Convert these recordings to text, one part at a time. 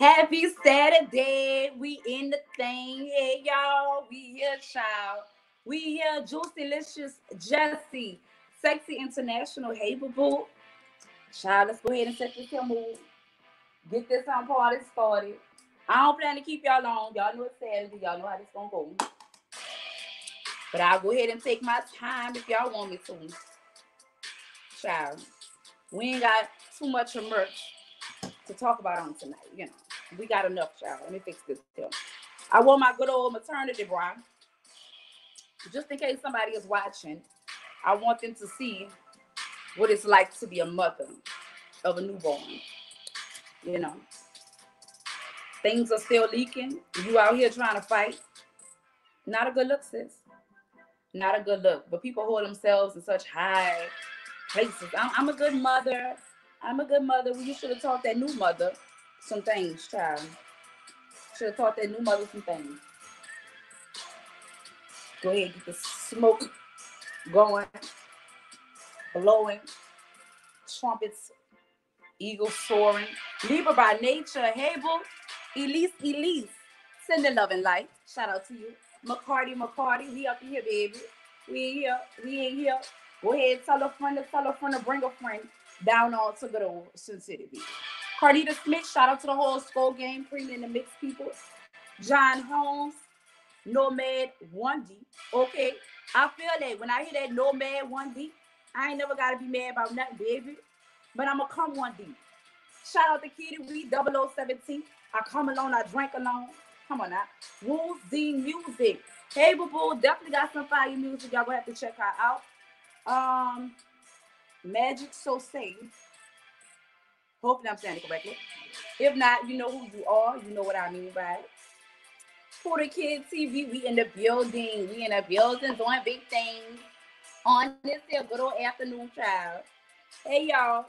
Happy Saturday. We in the thing. Hey, y'all. We here, child. We here. Juicy Licious Jesse. Sexy International. Hey, boo boo. Child, let's go ahead and set this here mood. Get this on party started. I don't plan to keep y'all long. Y'all know it's Saturday. Y'all know how this gonna go. But I'll go ahead and take my time if y'all want me to. Child. We ain't got too much of merch to talk about on tonight, you know. We got enough, child. Let me fix this. I wore my good old maternity bra. Just in case somebody is watching, I want them to see what it's like to be a mother of a newborn. You know, things are still leaking. You out here trying to fight. Not a good look, sis. Not a good look. But people hold themselves in such high places. I'm, I'm a good mother. I'm a good mother. Well, you should have taught that new mother some things, child. Should have taught that new mother some things. Go ahead, get the smoke going, blowing, trumpets, eagle soaring. Libra by nature, Hable, Elise, Elise, send the love and light. Shout out to you. McCarty, McCarty, we up in here, baby. We here, we in here. Go ahead, tell a friend tell a friend bring a friend down on to good old Sin City, baby. Carnita Smith, shout out to the whole Skull Game, premium and the mixed people. John Holmes, Nomad 1D. Okay, I feel that when I hear that Nomad 1D, I ain't never gotta be mad about nothing, baby. But I'ma come 1D. Shout out to Kitty Reed 0017. I come alone, I drink alone. Come on now. Wolves Z Music. Hey, boo boo, definitely got some fire music. Y'all gonna have to check her out. Um, Magic So Safe. Hopefully I'm saying it correctly. If not, you know who you are. You know what I mean by it. For the Kid TV, we in the building. We in the building doing big things on this here good old afternoon child. Hey y'all,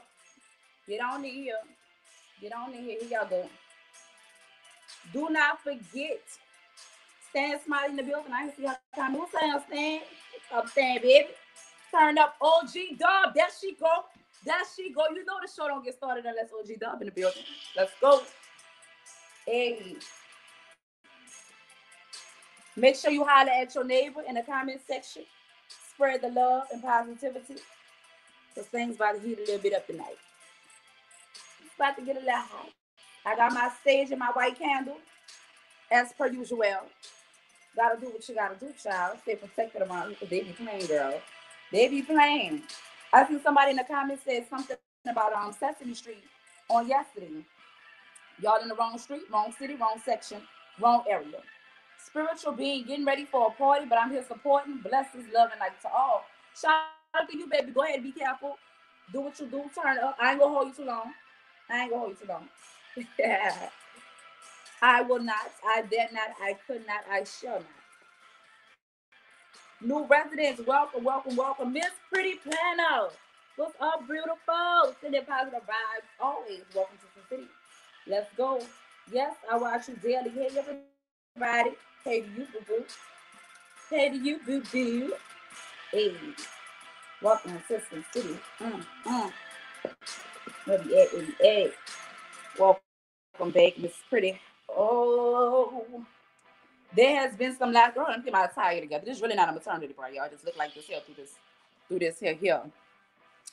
get on in here. Get on in here. Here y'all go. Do not forget. Stand smile in the building. I can see how time. Who's saying stand? Up stand, baby. Turn up OG dub. There she go. There she go. You know the show don't get started unless OG dub in the building. Let's go. Hey. Make sure you holler at your neighbor in the comment section. Spread the love and positivity. Because things about to heat a little bit up tonight. It's about to get a little hot. I got my sage and my white candle. As per usual. Gotta do what you gotta do, child. Stay protected around because they be girl. They be playing. I see somebody in the comments said something about um Sesame Street on yesterday. Y'all in the wrong street, wrong city, wrong section, wrong area. Spiritual being getting ready for a party, but I'm here supporting, blessings, love, and light to all. Shout out to you, baby. Go ahead, be careful. Do what you do. Turn up. I ain't gonna hold you too long. I ain't gonna hold you too long. I will not. I dare not. I could not. I shall not. New residents, welcome, welcome, welcome. Miss Pretty Plano. What's up, beautiful? Sending positive vibes. Always welcome to the city. Let's go. Yes, I watch you daily. Hey, everybody. Hey to you, boo boo. Hey to you, boo boo. Hey. Welcome to System City. Mm, mm. Where we at? Where we at? Welcome back, Miss Pretty. Oh. There has been some last girl. Let me get my attire together. This is really not a maternity party, y'all. I just look like this here through this through this here here.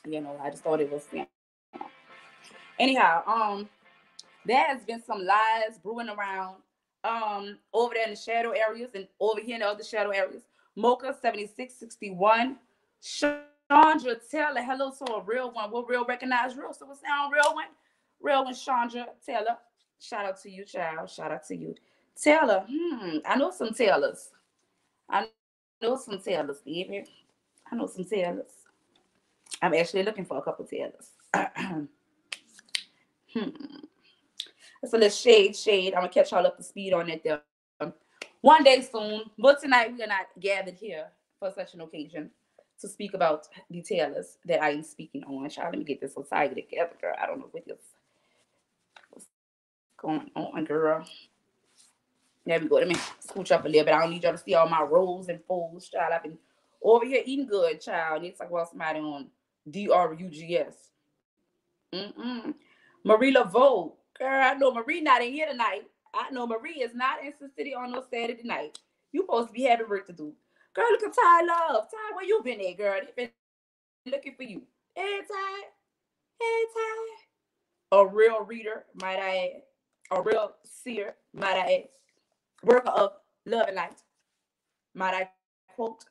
You know, I just thought it was know. anyhow. Um, there has been some lies brewing around um over there in the shadow areas and over here in the other shadow areas. Mocha 7661. Chandra Taylor. Hello to a real one. We'll real recognize real. So what's sound real one? Real one, Chandra Taylor. Shout out to you, child. Shout out to you. Taylor, hmm, I know some Taylors. I know some Taylors, baby. I know some Taylors. I'm actually looking for a couple Taylors. hmm. It's a little shade, shade. I'm gonna catch y'all up to speed on it there. One day soon, but tonight we are not gathered here for such an occasion to speak about the Taylors that I am speaking on. Child, let me get this society together, girl. I don't know what what's going on, girl. There we go. Let me scooch up a little bit. I don't need y'all to see all my rolls and folds, child. I've been over here eating good, child. It's like well somebody on D R U G S. Mm-mm. Marilla Vogue. Girl, I know Marie not in here tonight. I know Marie is not in the city on no Saturday night. You supposed to be having work to do. Girl, look at Ty Love. Ty, where you been at, girl? They been looking for you. Hey, Ty. Hey, Ty. A real reader, might I add. A real seer, might I add. Worker of love and light, might I quote.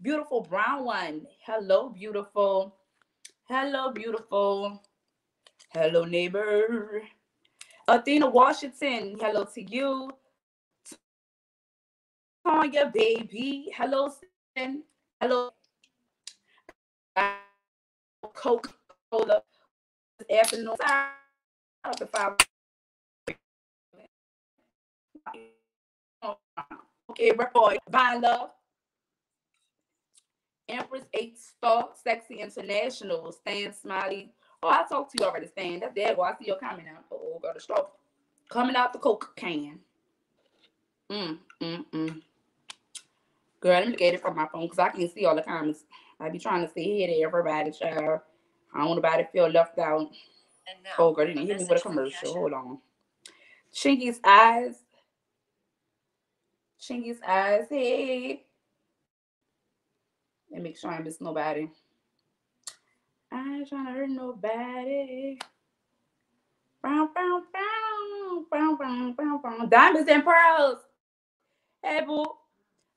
Beautiful brown one. Hello, beautiful. Hello, beautiful. Hello, neighbor. Athena Washington. Hello to you. Tanya, baby. Hello, Sin. Hello. Coca Cola. Afternoon. Okay, boy. Vine Love. Empress Eight Star, Sexy International, Stan Smiley. Oh, I talked to you already, Stan. That's there. Go. I see your comment now. Oh, got a straw. Coming out the Coke can. Mm, mm, mm. Girl, let me get it from my phone because I can see all the comments. I be trying to say hey to everybody, child. I don't want nobody to feel left out. oh, girl, didn't hit me with a commercial. Hold on. Chingy's eyes. Chingy's eyes. Hey. And make sure I miss nobody. I ain't trying to hurt nobody. Bow, bow, bow, bow, bow, bow, bow. Diamonds and pearls. Hey, boo.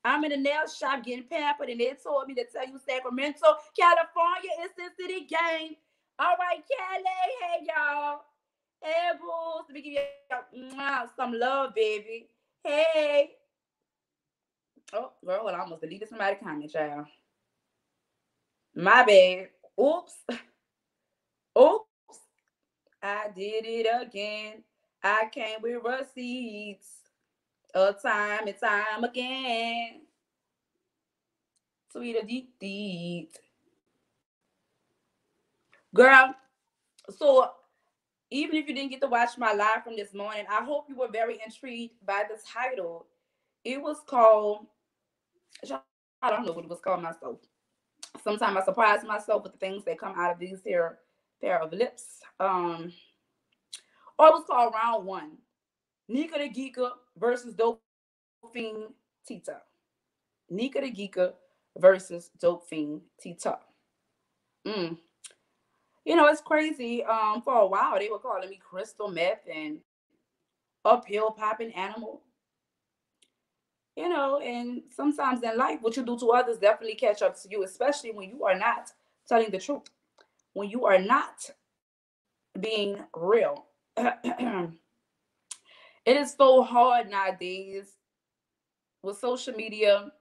I'm in the nail shop getting pampered, and they told me to tell you Sacramento, California is the city game. All right, Kelly. Hey, y'all. Hey, boo. Let me give you some love, baby. Hey. Oh, girl, well, I almost deleted somebody's comment, y'all. My bad. Oops. Oops. I did it again. I came with receipts a time and time again. Sweet deep. Girl, so even if you didn't get to watch my live from this morning, I hope you were very intrigued by the title. It was called, I don't know what it was called myself sometimes I surprise myself with the things that come out of these here pair of lips. Um, or it was called round one. Nika the Geeka versus Dope Fiend Tita. Nika the Geeka versus Dope Fiend Tita. Mm. You know, it's crazy. Um, for a while they were calling me crystal meth and uphill popping animal you know, and sometimes in life, what you do to others definitely catch up to you, especially when you are not telling the truth, when you are not being real. it is so hard nowadays with social media,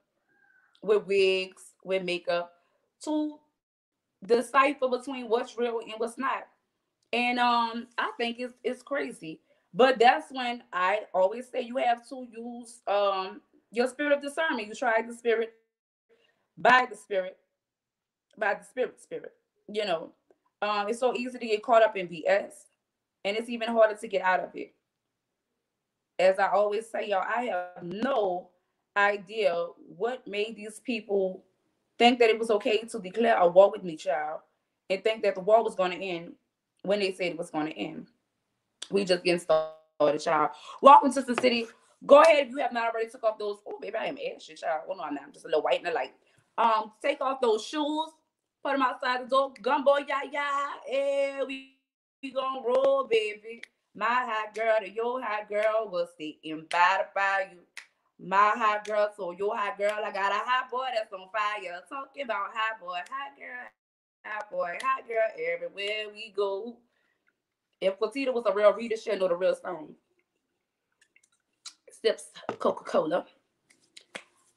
with wigs, with makeup, to decipher between what's real and what's not. And um, I think it's it's crazy. But that's when I always say you have to use um your spirit of discernment. You try the spirit by the spirit, by the spirit, spirit. You know, um, it's so easy to get caught up in BS, and it's even harder to get out of it. As I always say, y'all, I have no idea what made these people think that it was okay to declare a war with me, child, and think that the war was going to end when they said it was going to end. We just getting started, child. Welcome to the city Go ahead if you have not already took off those. Oh, baby, I am ashy, child. Oh no, I'm not. I'm just a little white in the light. Um, take off those shoes, put them outside the door. Gumbo, yeah, yeah. Hey, we, we gonna roll, baby. My hot girl to your hot girl will stay invited by you. My hot girl so your hot girl. I got a hot boy that's on fire. Talking about hot boy, hot girl, hot boy, hot girl everywhere we go. If Cotita was a real reader, she'll know the real song sips Coca-Cola.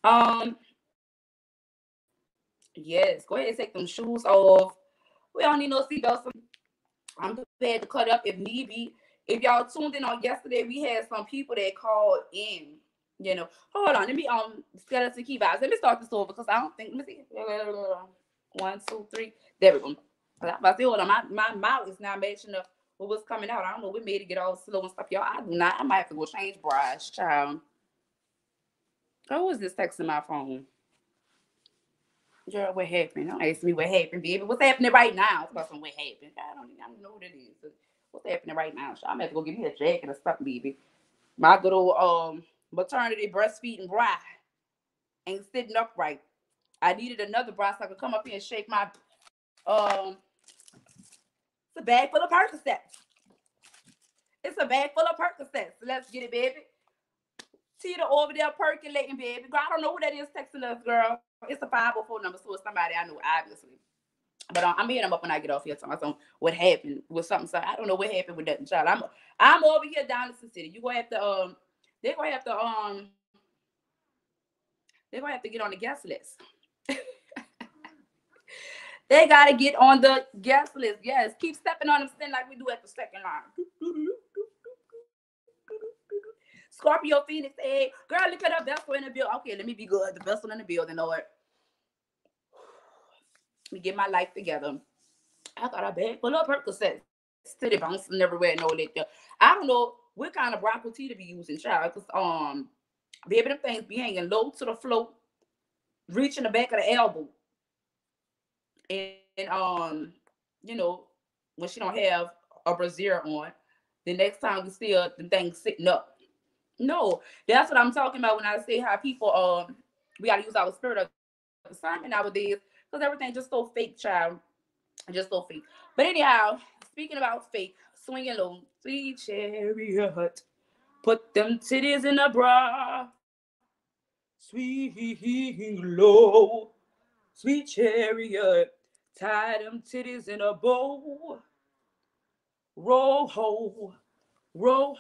Um, yes, go ahead and take them shoes off. We don't need no seatbelts. I'm prepared to cut up if need be. If y'all tuned in on yesterday, we had some people that called in. You know, hold on. Let me um skeleton key vibes. Let me start this over because I don't think. Let me see. One, two, three. There we go. I hold on. My my mouth is not matching up what was coming out. I don't know We made it get all slow and stuff. Y'all, I do not. I might have to go change brush, child. Who is this texting my phone? Girl, what happened? Don't ask me what happened, baby. What's happening right now? It's about what happened. I don't, I don't know what it is. what's happening right now? I'm gonna have to go get me a jacket or something, baby. My good old um maternity breastfeeding bra ain't sitting upright. I needed another bra so I could come up here and shake my um it's a bag full of Percocets. It's a bag full of Percocets. Let's get it, baby. Tita over there percolating, baby. Girl, I don't know who that is texting us, girl. It's a 504 number, so it's somebody I know, obviously. But uh, I'm hitting them up when I get off here. Talking about what happened with something. So I don't know what happened with that child. I'm I'm over here the city. You gonna have to um they're gonna have to um they're gonna have to get on the guest list. they gotta get on the guest list. Yes, keep stepping on them sin like we do at the second line. Scorpio Phoenix, hey, girl, look at the vessel in the building. Okay, let me be good. The vessel in the building, Lord. Let me get my life together. I got a bag full of Percocets. Steady bouncing everywhere and all that. I don't know what kind of broccoli tea to be using, child. Cause um, baby, them things be hanging low to the floor, reaching the back of the elbow, and, um, you know, when she don't have a brassiere on, the next time we see her, the thing sitting up. No, that's what I'm talking about when I say how people um we gotta use our spirit of discernment nowadays because everything just so fake, child. Just so fake. But anyhow, speaking about fake, swinging low, sweet chariot, put them titties in a bra. Swing low, sweet chariot, tie them titties in a bow. Roll ho, roll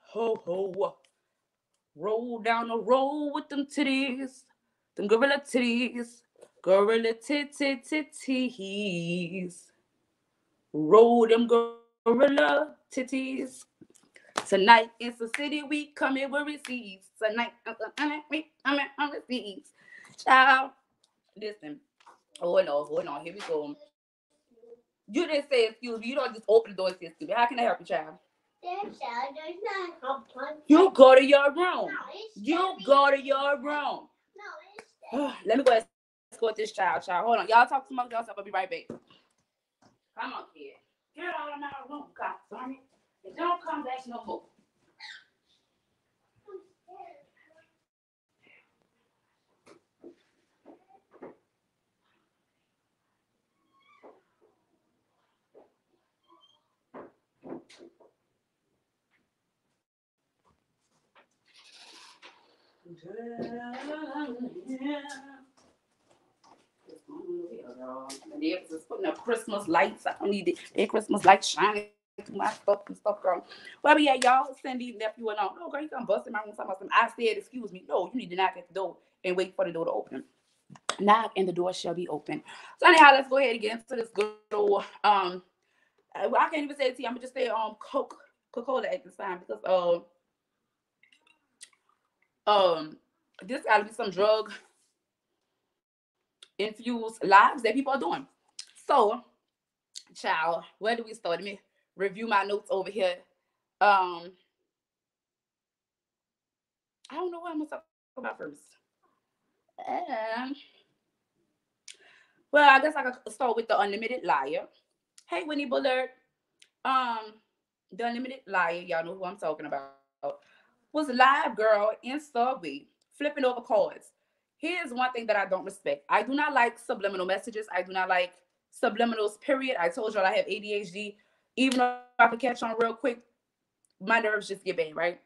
ho ho, roll down the road with them titties, them gorilla titties. Gorilla titty titties. Roll them gorilla titties. Tonight it's the city we coming with receipts. Tonight uh, uh, uh, we coming on receipts. Child, listen. Oh no, oh, hold on. Here we go. You didn't say excuse me. You don't just open the door and say excuse me. How can I help you, child? You go to your room. You go to your room. Let me go ahead escort this child, child. Hold on. Y'all talk amongst yourself. I'll be right back. Come on, kid. Get out of my room, God darn it. And don't come back no more. And just putting up Christmas lights. I don't need. Their Christmas lights shining through my stuff and stuff, girl. Well, yeah, y'all, Cindy left you alone. Oh, girl, you come bust in my room talking about some. I said, excuse me. No, you need to knock at the door and wait for the door to open. Knock and the door shall be open. So anyhow, let's go ahead and get into this good old um I can't even say you. I'm gonna just say um Coke Coca-Cola at this time because um uh, um this gotta be some drug infused lives that people are doing. So, child, where do we start? Let me review my notes over here. Um, I don't know what I'm gonna talk about first. Um, well, I guess I could start with the unlimited liar. Hey, Winnie Bullard. Um, the unlimited liar, y'all know who I'm talking about, was live girl in Subway flipping over cards here's one thing that I don't respect. I do not like subliminal messages. I do not like subliminals, period. I told y'all I have ADHD. Even though I can catch on real quick, my nerves just get bad, right?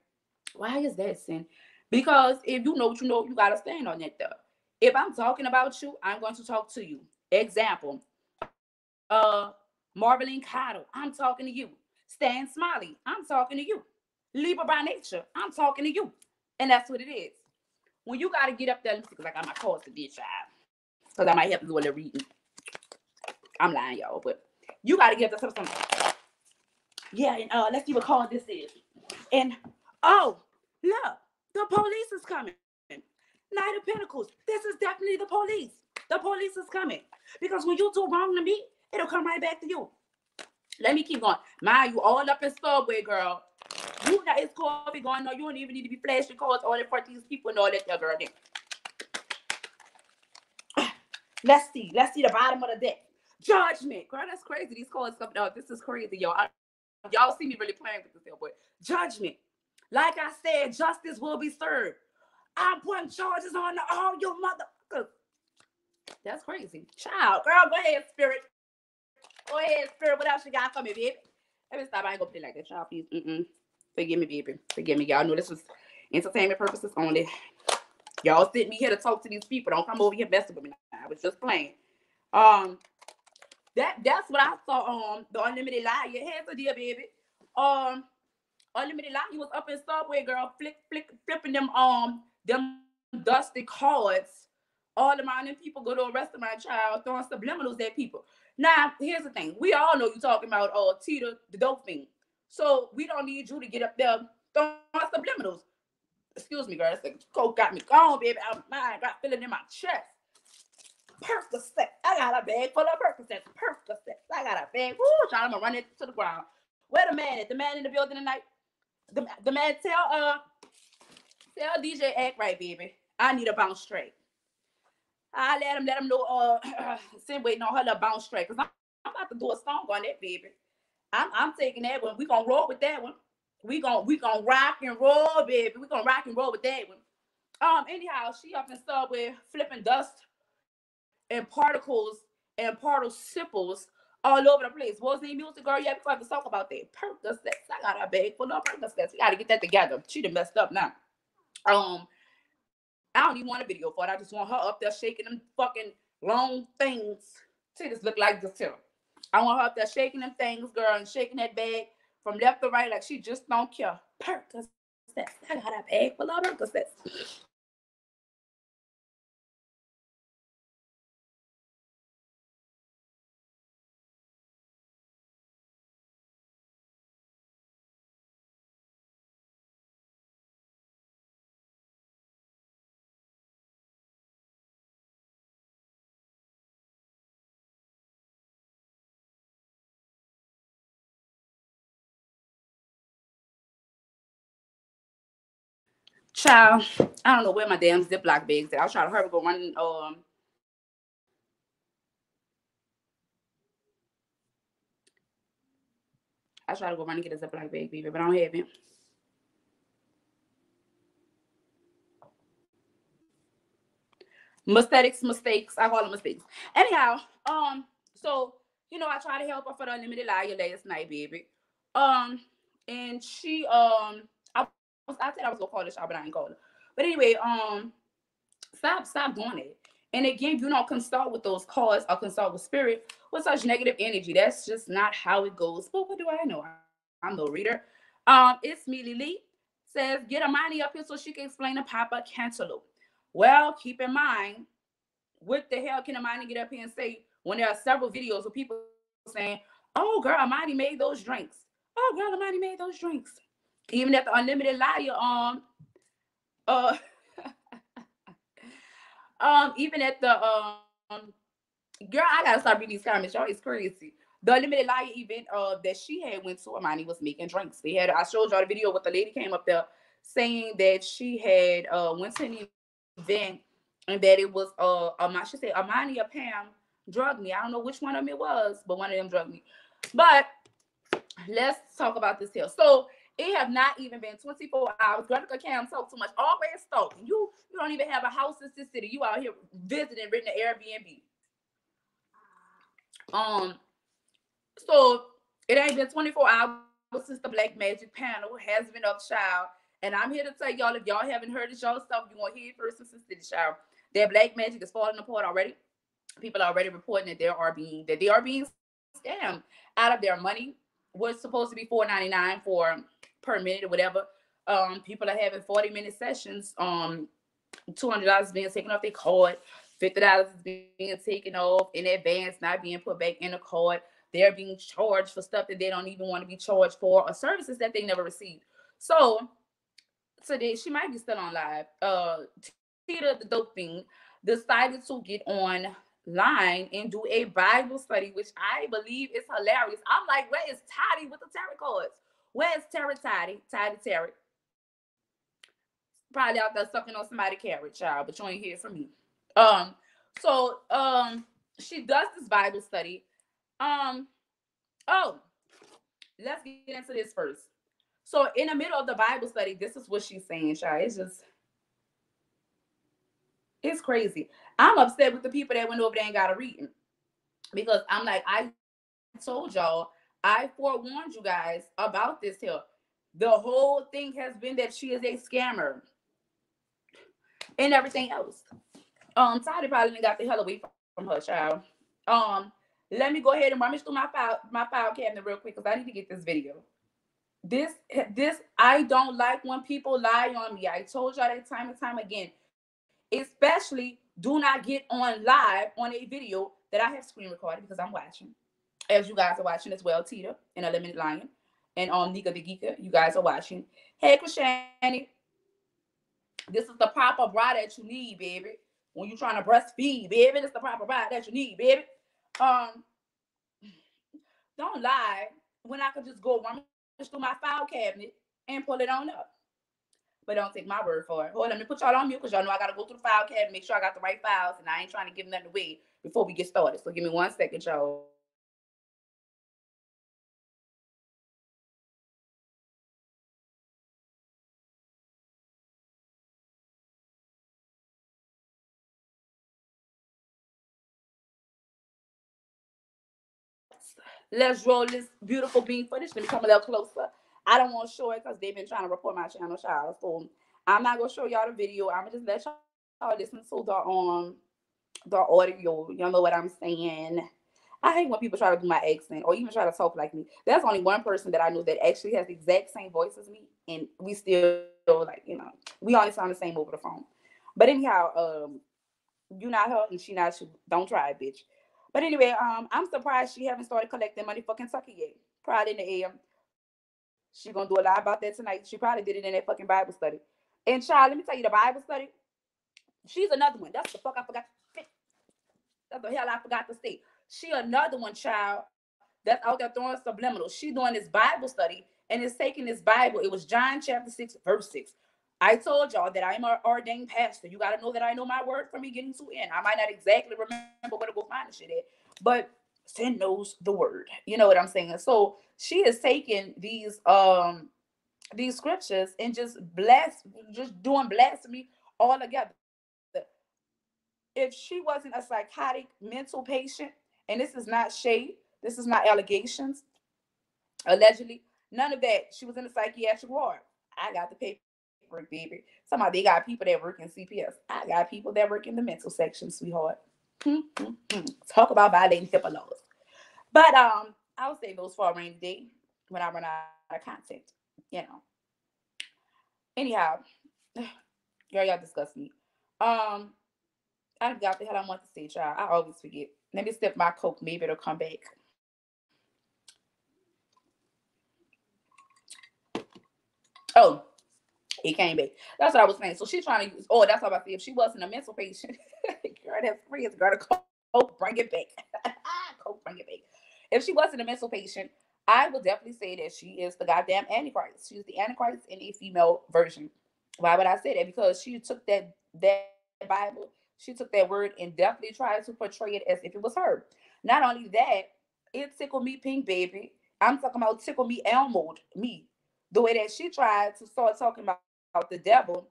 Why is that sin? Because if you know what you know, you gotta stand on that though. If I'm talking about you, I'm going to talk to you. Example, uh, Marveline Cottle, I'm talking to you. Stan Smiley, I'm talking to you. Libra by nature, I'm talking to you. And that's what it is when you gotta get up there, because I got my cards to this child. Because I might help you with a little reading. I'm lying, y'all, but you gotta get up there something. Yeah, and uh, let's see what card this is. And oh, look, the police is coming. Knight of Pentacles. This is definitely the police. The police is coming. Because when you do wrong to me, it'll come right back to you. Let me keep going. Mind you, all up in subway, girl. You that is coffee going on. You don't even need to be flashing cards all in front these people and all that there, girl. Let's see. Let's see the bottom of the deck. Judgment. Girl, that's crazy. These cards coming out. This is crazy, y'all. Y'all see me really playing with this here, but judgment. Like I said, justice will be served. I put charges on all your motherfuckers. That's crazy. Child, girl, go ahead, spirit. Go ahead, spirit. What else you got for me, baby? Let me stop. I ain't gonna play like that, child. Please. Mm-mm. Forgive me, baby. Forgive me. Y'all know this was entertainment purposes only. Y'all sent me here to talk to these people. Don't come over here messing with me. I was just playing. Um, that that's what I saw on um, the Unlimited Live. Your here's a deal, baby. Um, Unlimited Live. You was up in Subway, girl, flick, flick, flipping them um them dusty cards. All the morning people go to a restaurant, child, throwing subliminals at people. Now, here's the thing. We all know you're talking about uh Tita, the dope thing. So we don't need you to get up there throwing subliminals. Excuse me, girl. This coke got me gone, baby. Mine got feeling in my chest. Percocet. I got a bag full of Percocet. Percocet. I got a bag. Woo, child, I'm gonna run it to the ground. Where the man at? The man in the building tonight? The, the man tell uh tell DJ act right, baby. I need a bounce straight. I let him let him know uh send waiting on her to bounce straight because I'm, I'm, about to do a song on that, baby. I'm I'm taking that one. We gonna roll with that one. We gonna we gonna rock and roll, baby. We gonna rock and roll with that one. Um, anyhow, she up in subway flipping dust and particles and participles all over the place. What's the music girl? Yeah, before I can talk about that. Percocets. I got a bag full of Percocets. We gotta get that together. She done messed up now. Um, I don't even want a video for it. I just want her up there shaking them fucking long things. Titties look like this too. I want her up there shaking them things, girl, and shaking that bag from left to right like she just don't care. Percocets. I got a bag full of Percocets. Child, I don't know where my damn Ziploc bags at. I was trying to hurry go run. Um, I try to go run and get a Ziploc bag, baby, but I don't have it. Mistakes, mistakes. I call them mistakes. Anyhow, um, so you know, I tried to help her for the unlimited liar last night, baby. Um, and she um I said I was gonna call this shop, but I ain't call it. But anyway, um, stop, stop doing it. And again, you don't consult with those calls or consult with spirit with such negative energy. That's just not how it goes. But what do I know? I'm no reader. Um, it's me, Lily. Says, get Amani up here so she can explain to Papa Candelo. Well, keep in mind, what the hell can Amani get up here and say when there are several videos of people saying, oh, girl, Amani made those drinks. Oh, girl, Amani made those drinks even at the unlimited liar um uh um even at the um girl i gotta start reading these comments y'all it's crazy the unlimited liar event uh that she had went to Amani was making drinks they had i showed y'all the video what the lady came up there saying that she had uh went to an event and that it was uh I should say Amani or Pam drugged me. I don't know which one of them it was, but one of them drugged me. But let's talk about this here. So it have not even been 24 hours. Veronica Cam talk too much. Always talking. You you don't even have a house in this city. You out here visiting, renting an Airbnb. Um, so it ain't been 24 hours since the Black Magic panel has been up, child. And I'm here to tell y'all if y'all haven't heard y'all stuff, you want to hear it first since the child. That Black Magic is falling apart already. People are already reporting that they are being that they are being scammed out of their money. Was supposed to be 4.99 for per minute or whatever. Um, people are having 40 minute sessions. Um, $200 being taken off their card, $50 is being taken off in advance, not being put back in the card. They're being charged for stuff that they don't even want to be charged for or services that they never received. So today she might be still on live. Uh Tita the dope thing decided to get online and do a Bible study, which I believe is hilarious. I'm like, where is Toddy with the tarot cards? Where's Terry Toddy? Toddy Terry. Probably out there sucking on somebody's carrot, child, but you ain't hear from me. Um, so um she does this Bible study. Um, oh, let's get into this first. So in the middle of the Bible study, this is what she's saying, child. It's just it's crazy. I'm upset with the people that went over there and got a reading because I'm like, I told y'all, I forewarned you guys about this here. The whole thing has been that she is a scammer and everything else. Um, Toddy probably got the hell away from her child. Um, let me go ahead and rummage through my file, my file cabinet real quick because I need to get this video. This, this, I don't like when people lie on me. I told y'all that time and time again. Especially, do not get on live on a video that I have screen recorded because I'm watching. As you guys are watching as well, Tita and Limited Lion and um Nika the Geeka, you guys are watching. Hey, Krishani, this is the proper bra that you need, baby. When you're trying to breastfeed, baby, is the proper bra that you need, baby. Um, don't lie when I could just go rummage through my file cabinet and pull it on up. But don't take my word for it. Hold on, let me put y'all on mute because y'all know I gotta go through the file cabinet, make sure I got the right files, and I ain't trying to give nothing away before we get started. So give me one second, y'all. Let's roll this beautiful bean footage. Let me come a little closer. I don't want to show it because they've been trying to report my channel, child. So I'm not gonna show y'all the video. I'm gonna just let y'all listen to the um the audio. Y'all know what I'm saying. I hate when people try to do my accent or even try to talk like me. There's only one person that I know that actually has the exact same voice as me, and we still like you know we only sound the same over the phone. But anyhow, um, you not her and she not you. Don't try it, bitch. But anyway, um, I'm surprised she haven't started collecting money for Kentucky yet. Probably in the AM. She gonna do a lot about that tonight. She probably did it in that fucking Bible study. And child, let me tell you, the Bible study. She's another one. That's the fuck I forgot. That's the hell I forgot to say. She another one, child. That's out there throwing subliminal. She doing this Bible study and is taking this Bible. It was John chapter six, verse six. I told y'all that I'm an ordained pastor. You got to know that I know my word from beginning to end. I might not exactly remember where to go find the shit at, but sin knows the word. You know what I'm saying? So she is taking these um these scriptures and just bless, just doing blasphemy all together. If she wasn't a psychotic mental patient, and this is not shade, this is not allegations, allegedly, none of that. She was in a psychiatric ward. I got the paper work, baby. Somebody they got people that work in CPS. I got people that work in the mental section, sweetheart. Talk about violating HIPAA laws. But um, I'll say those for a rainy day when I run out of content, you know. Anyhow, girl, y'all disgust me. Um, I got the hell I want to say, child. I always forget. Let me sip my coke. Maybe it'll come back. Oh, he came back. That's what I was saying. So she's trying to use. Oh, that's what I see. If she wasn't a mental patient, girl, that's free. It's girl to coke, bring it back. coke, bring it back. If she wasn't a mental patient, I would definitely say that she is the goddamn Antichrist. She's the Antichrist in a female version. Why would I say that? Because she took that that Bible, she took that word and definitely tried to portray it as if it was her. Not only that, it tickled me pink, baby. I'm talking about tickle me Elmoed me. The way that she tried to start talking about, about the devil,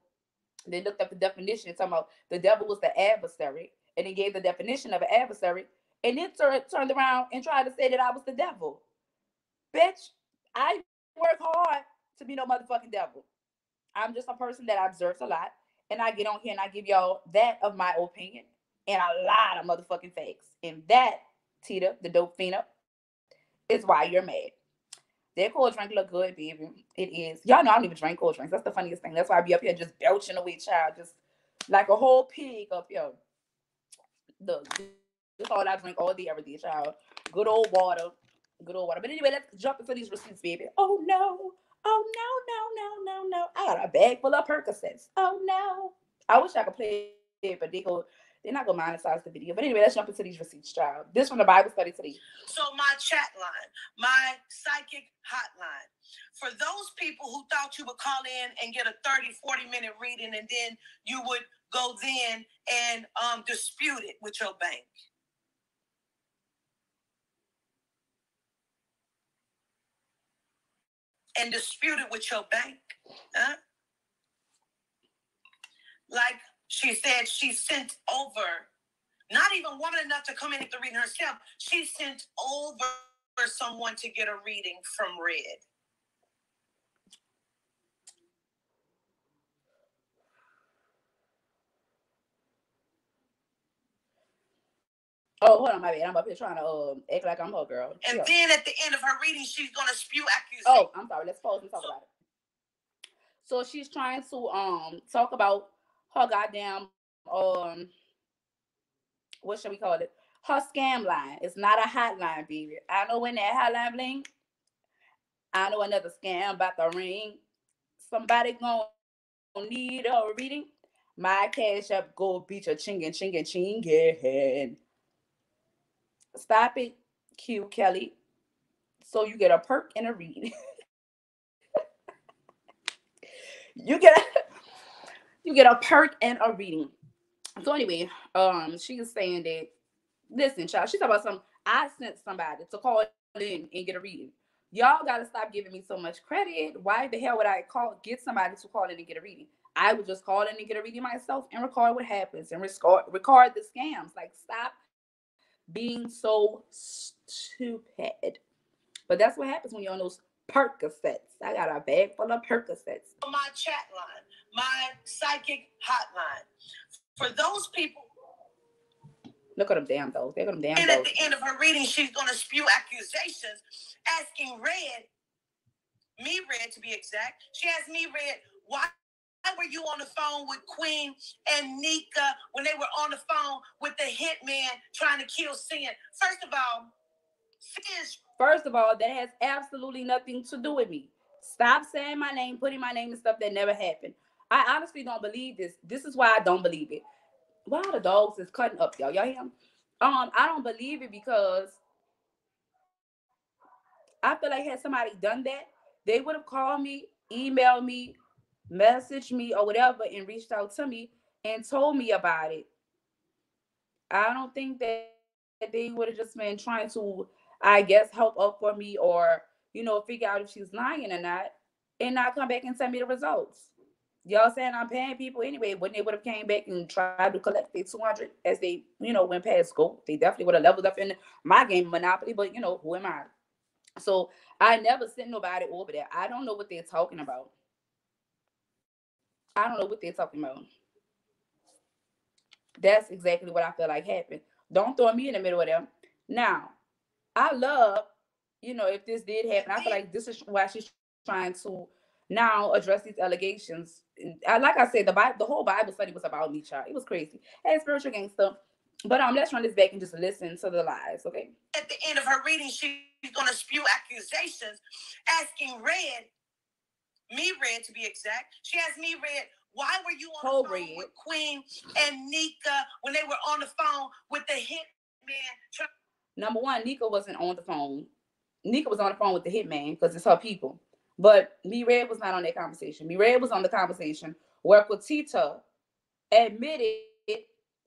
they looked up the definition, and talking about the devil was the adversary, and then gave the definition of an adversary, and then turned turned around and tried to say that I was the devil. Bitch, I work hard to be no motherfucking devil. I'm just a person that observes a lot, and I get on here and I give y'all that of my opinion and a lot of motherfucking facts. And that, Tita, the dope phenom, is why you're mad. That cold drink look good, baby. It is. Y'all know I don't even drink cold drinks. That's the funniest thing. That's why I be up here just belching away, child, just like a whole pig up here. Look, that's all I drink all day, every day, child. Good old water. Good old water. But anyway, let's jump into these receipts, baby. Oh no. Oh no, no, no, no, no. I got a bag full of Percocets. Oh no. I wish I could play it, but they go they're not gonna monetize the video. But anyway, let's jump into these receipts, child. This from the Bible study today. So my chat line, my psychic hotline. For those people who thought you would call in and get a 30, 40 minute reading and then you would go then and um, dispute it with your bank. and dispute it with your bank. Huh? Like she said, she sent over, not even woman enough to come in and read herself. She sent over someone to get a reading from Red. Oh, hold on, my bad. I'm up here trying to um, act like I'm her girl. And Yeah. then at the end of her reading, she's gonna spew accusations. Oh, I'm sorry. Let's pause and talk about it. So she's trying to um talk about her goddamn um what should we call it? Her scam line. It's not a hotline, baby. I know when that hotline bling. I know another scam about to ring. Somebody gonna need a reading. My cash up go beat your chingin chingin chingin. Stop it, Q Kelly. So you get a perk and a read. you get a you get a perk and a reading. So anyway, um, she is saying that listen, child, she's talking about some I sent somebody to call in and get a reading. Y'all gotta stop giving me so much credit. Why the hell would I call get somebody to call in and get a reading? I would just call in and get a reading myself and record what happens and record record the scams. Like stop being so stupid. But that's what happens when you're on those Percocets. I got a bag full of Percocets. on my chat line, my psychic hotline. For those people, Look at them damn those. Look at them damn and at those. the end of her reading, she's going to spew accusations, asking Red, me Red to be exact. She asked me Red, why were you on the phone with Queen and Nika when they were on the phone with the hitman trying to kill Sin? First of all, Sin's First of all, that has absolutely nothing to do with me. Stop saying my name, putting my name in stuff that never happened. I honestly don't believe this. This is why I don't believe it. Why the dogs is cutting up, y'all? Y'all hear? Um, I don't believe it because I feel like had somebody done that, they would have called me, emailed me, messaged me, or whatever, and reached out to me and told me about it. I don't think that they would have just been trying to I guess help up for me or you know figure out if she's lying or not, and not come back and send me the results. Y'all saying I'm paying people anyway, when they would have came back and tried to collect their 200 as they you know went past go, they definitely would have leveled up in my game Monopoly. But you know who am I? So I never sent nobody over there. I don't know what they're talking about. I don't know what they're talking about. That's exactly what I feel like happened. Don't throw me in the middle of them. Now, I love, you know, if this did happen, I feel like this is why she's trying to now address these allegations. I, like I said, the Bible, the whole Bible study was about me, child. It was crazy. Hey, spiritual gangster. But um, let's run this back and just listen to the lies, okay? at the end of her reading, she's going to spew accusations, asking Red, me Red to be exact. She asked me Red, why were you on Whole the phone Red. with Queen and Nika when they were on the phone with the hitman? Number one, Nika wasn't on the phone. Nika was on the phone with the hitman because it's her people. But Red was not on that conversation. Red was on the conversation where Quatita admitted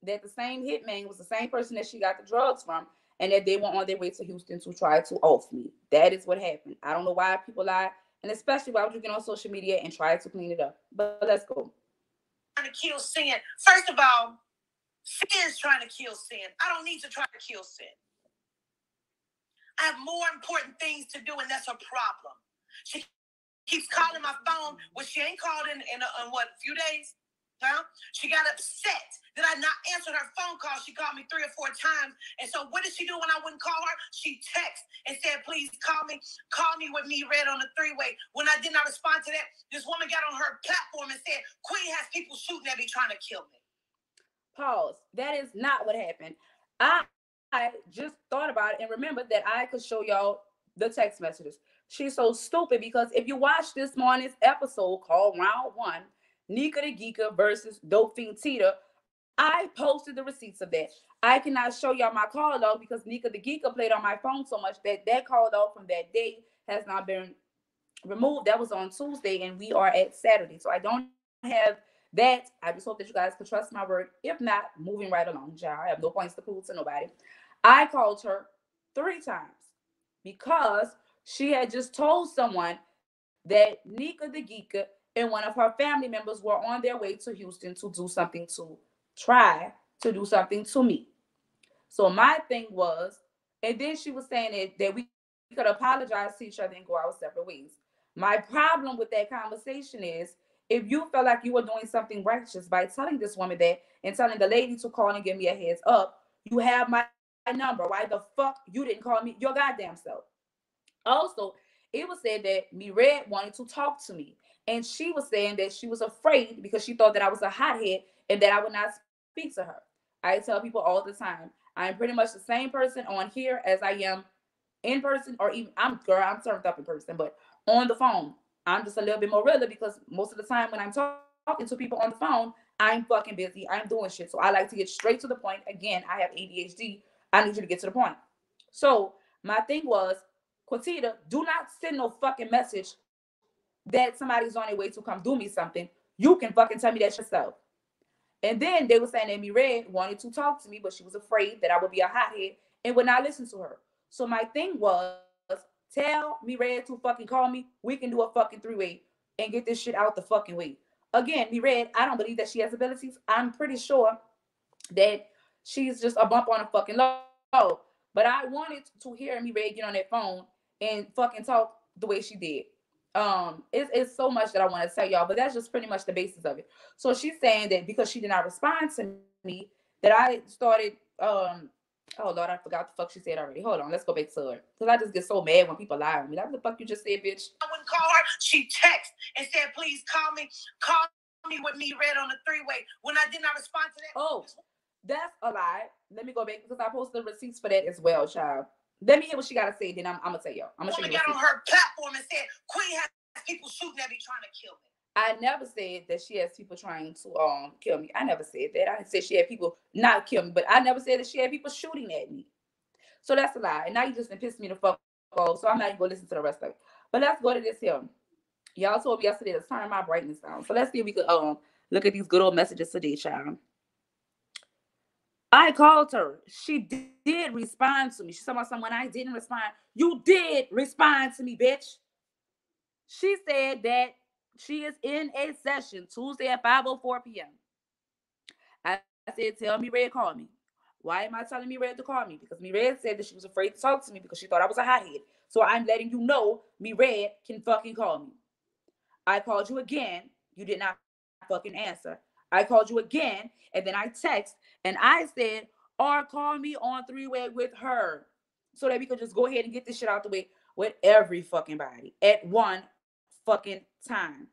that the same hitman was the same person that she got the drugs from and that they were on their way to Houston to try to off me. That is what happened. I don't know why people lie, and especially why would you get on social media and try to clean it up. But let's go. Trying to kill sin. First of all, Sin's trying to kill sin. I don't need to try to kill sin. I have more important things to do, and that's a problem. She keeps calling my phone, which she ain't called in in, a, in what a few days. Huh? She got upset that I not answered her phone call. She called me three or four times. And so what did she do when I wouldn't call her? She texted and said, please call me, call me with me red on the three-way. When I did not respond to that, this woman got on her platform and said, Queen has people shooting at me trying to kill me. Pause. That is not what happened. I, I just thought about it and remembered that I could show y'all the text messages. She's so stupid because if you watch this morning's episode called Round One, Nika the Geeka versus Dope Fiend Tita, I posted the receipts of that. I cannot show y'all my call log because Nika the Geeka played on my phone so much that that call log from that day has not been removed. That was on Tuesday and we are at Saturday. So I don't have that. I just hope that you guys can trust my word. If not, moving right along, child. I have no points to prove to nobody. I called her three times because she had just told someone that Nika the Geeka and one of her family members were on their way to Houston to do something to try to do something to me. So my thing was, and then she was saying that, that we could apologize to each other and go our separate ways. My problem with that conversation is if you felt like you were doing something righteous by telling this woman that and telling the lady to call and give me a heads up, you have my number. Why the fuck you didn't call me your goddamn self? Also, it was said that red wanted to talk to me, and she was saying that she was afraid because she thought that I was a hothead and that I would not speak to her. I tell people all the time, I'm pretty much the same person on here as I am in person, or even I'm girl, I'm turned up in person, but on the phone, I'm just a little bit more real because most of the time when I'm talk- talking to people on the phone, I'm fucking busy. I'm doing shit. So I like to get straight to the point. Again, I have ADHD. I need you to get to the point. So my thing was, Quatita, do not send no fucking message that somebody's on their way to come do me something. You can fucking tell me that yourself. And then they were saying Amy Red wanted to talk to me, but she was afraid that I would be a hothead and would not listen to her. So my thing was, tell me Red to fucking call me. We can do a fucking three way and get this shit out the fucking way. Again, me Red, I don't believe that she has abilities. I'm pretty sure that she's just a bump on a fucking low. But I wanted to hear me Red get on that phone and fucking talk the way she did. Um, it's, it's so much that I want to tell y'all, but that's just pretty much the basis of it. So she's saying that because she did not respond to me, that I started um oh lord, I forgot the fuck she said already. Hold on, let's go back to her. Because I just get so mad when people lie on me. Like what the fuck you just said, bitch. I wouldn't call her. She texted and said, please call me. Call me with me red on the three-way. When I did not respond to that. Oh, that's a lie. Let me go back because I posted the receipts for that as well, child. Let me hear what she gotta say. Then I'm, I'm gonna tell y'all. I'm gonna show you. got on her platform and said, Queen has people shooting at me trying to kill me. I never said that she has people trying to um kill me. I never said that. I said she had people not kill me, but I never said that she had people shooting at me. So that's a lie. And now you just pissed me the fuck off. So I'm not even gonna listen to the rest of it. But let's go to this here. Y'all told me yesterday to turn my brightness down. So let's see if we could um look at these good old messages today, child. I called her. She did, respond to me. She talking about someone I didn't respond. You did respond to me, bitch. She said that she is in a session Tuesday at 5:04 p.m. I, I said, tell me Red call me. Why am I telling me Red to call me? Because me Red said that she was afraid to talk to me because she thought I was a hothead. So I'm letting you know me Red can fucking call me. I called you again. You did not fucking answer. I called you again, and then I text and I said, or call me on three-way with her. So that we could just go ahead and get this shit out the way with every fucking body at one fucking time.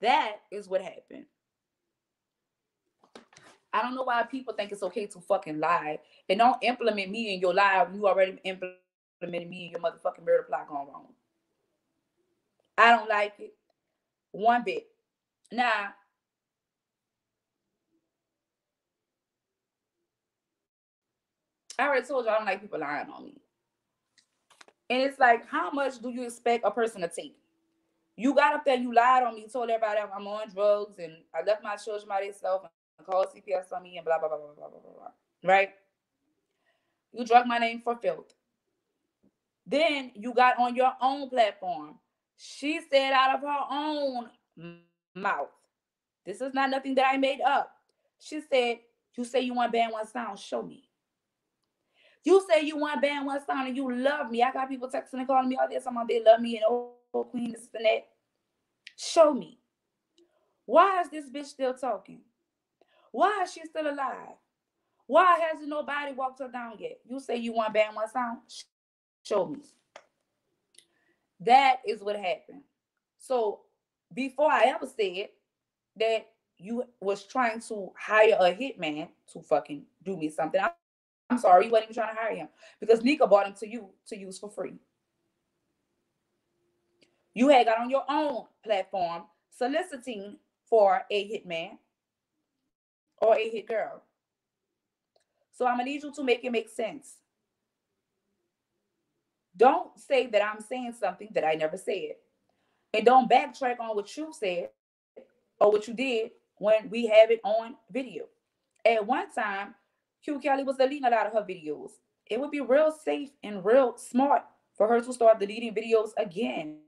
That is what happened. I don't know why people think it's okay to fucking lie and don't implement me in your lie you already implemented me in your motherfucking murder plot going wrong. I don't like it one bit. Now, I already told you I don't like people lying on me. And it's like, how much do you expect a person to take? You got up there, you lied on me, told everybody I'm on drugs and I left my children by themselves and called CPS on me and blah, blah, blah, blah, blah, blah, blah, blah. Right? You drug my name for filth. Then you got on your own platform. She said out of her own mouth. This is not nothing that I made up. She said, You say you want band one sound, show me. You say you want band one sound and you love me. I got people texting and calling me all this. Someone they love me and oh, queen, this and that. Show me. Why is this bitch still talking? Why is she still alive? Why hasn't nobody walked her down yet? You say you want band one sound? Show me. That is what happened. So before I ever said that you was trying to hire a hitman to fucking do me something, I, I'm sorry, you wasn't even trying to hire him because Nika bought him to you to use for free. You had got on your own platform soliciting for a hitman or a hit girl. So I'm gonna need you to make it make sense. Don't say that I'm saying something that I never said. And don't backtrack on what you said or what you did when we have it on video. At one time, Q Kelly was deleting a lot of her videos. It would be real safe and real smart for her to start deleting videos again.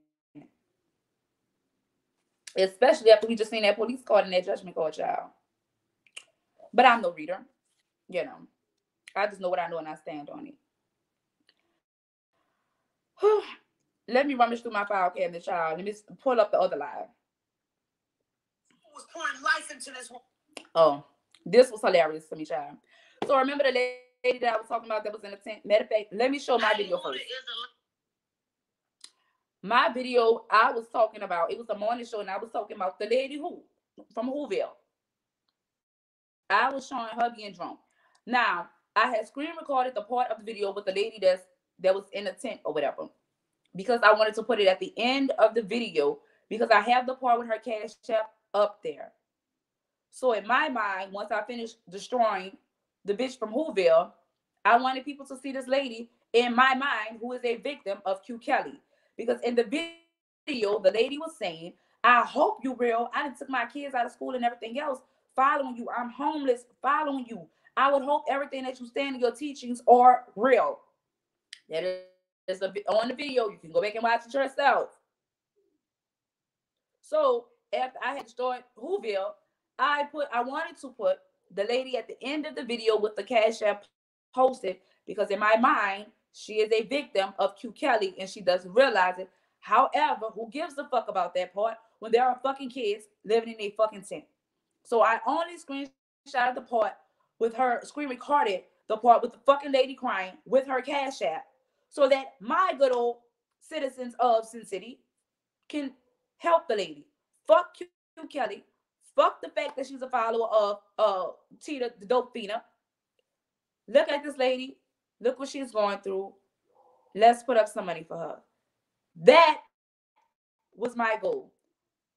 Especially after we just seen that police card and that judgment call, child. But I'm no reader. You know. I just know what I know and I stand on it. Let me rummage through my file cabinet, child. Let me pull up the other live. Was pouring life into this one. Oh, this was hilarious to me, child. So remember the lady that I was talking about that was in the tent. Matter of fact, let me show my video first. My video, I was talking about, it was a morning show, and I was talking about the lady who from Whoville. I was showing her being drunk. Now, I had screen recorded the part of the video with the lady that's that was in the tent or whatever because I wanted to put it at the end of the video because I have the part with her cash app up there. So in my mind, once I finished destroying the bitch from Whoville, I wanted people to see this lady in my mind who is a victim of Q Kelly. Because in the video, the lady was saying, I hope you real. I done took my kids out of school and everything else, following you. I'm homeless, following you. I would hope everything that you stand in your teachings are real. That is a, on the video. You can go back and watch it yourself. So after I had started Whoville, I put I wanted to put the lady at the end of the video with the cash app posted because in my mind she is a victim of Q Kelly and she doesn't realize it. However, who gives a fuck about that part when there are fucking kids living in a fucking tent? So I only screenshot the part with her screen recorded the part with the fucking lady crying with her cash app so that my good old citizens of SynCity can help the lady. Fuck Q, Q Kelly. Fuck the fact that she's a follower of uh Tita the dope. Look at this lady. Look what she's going through. Let's put up some money for her. That was my goal.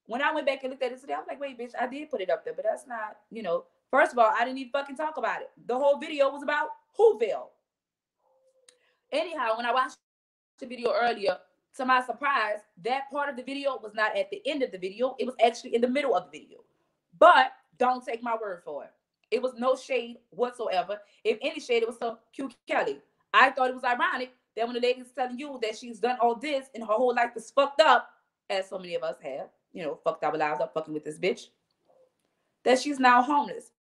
When I went back and looked at it today, I was like, wait, bitch, I did put it up there, but that's not, you know, First of all, I didn't even fucking talk about it. The whole video was about Whoville. Anyhow, when I watched the video earlier, to my surprise, that part of the video was not at the end of the video. It was actually in the middle of the video. But don't take my word for it. It was no shade whatsoever. If any shade, it was so Q Kelly. I thought it was ironic that when the lady's telling you that she's done all this and her whole life is fucked up, as so many of us have, you know, fucked our lives up fucking with this bitch, that she's now homeless.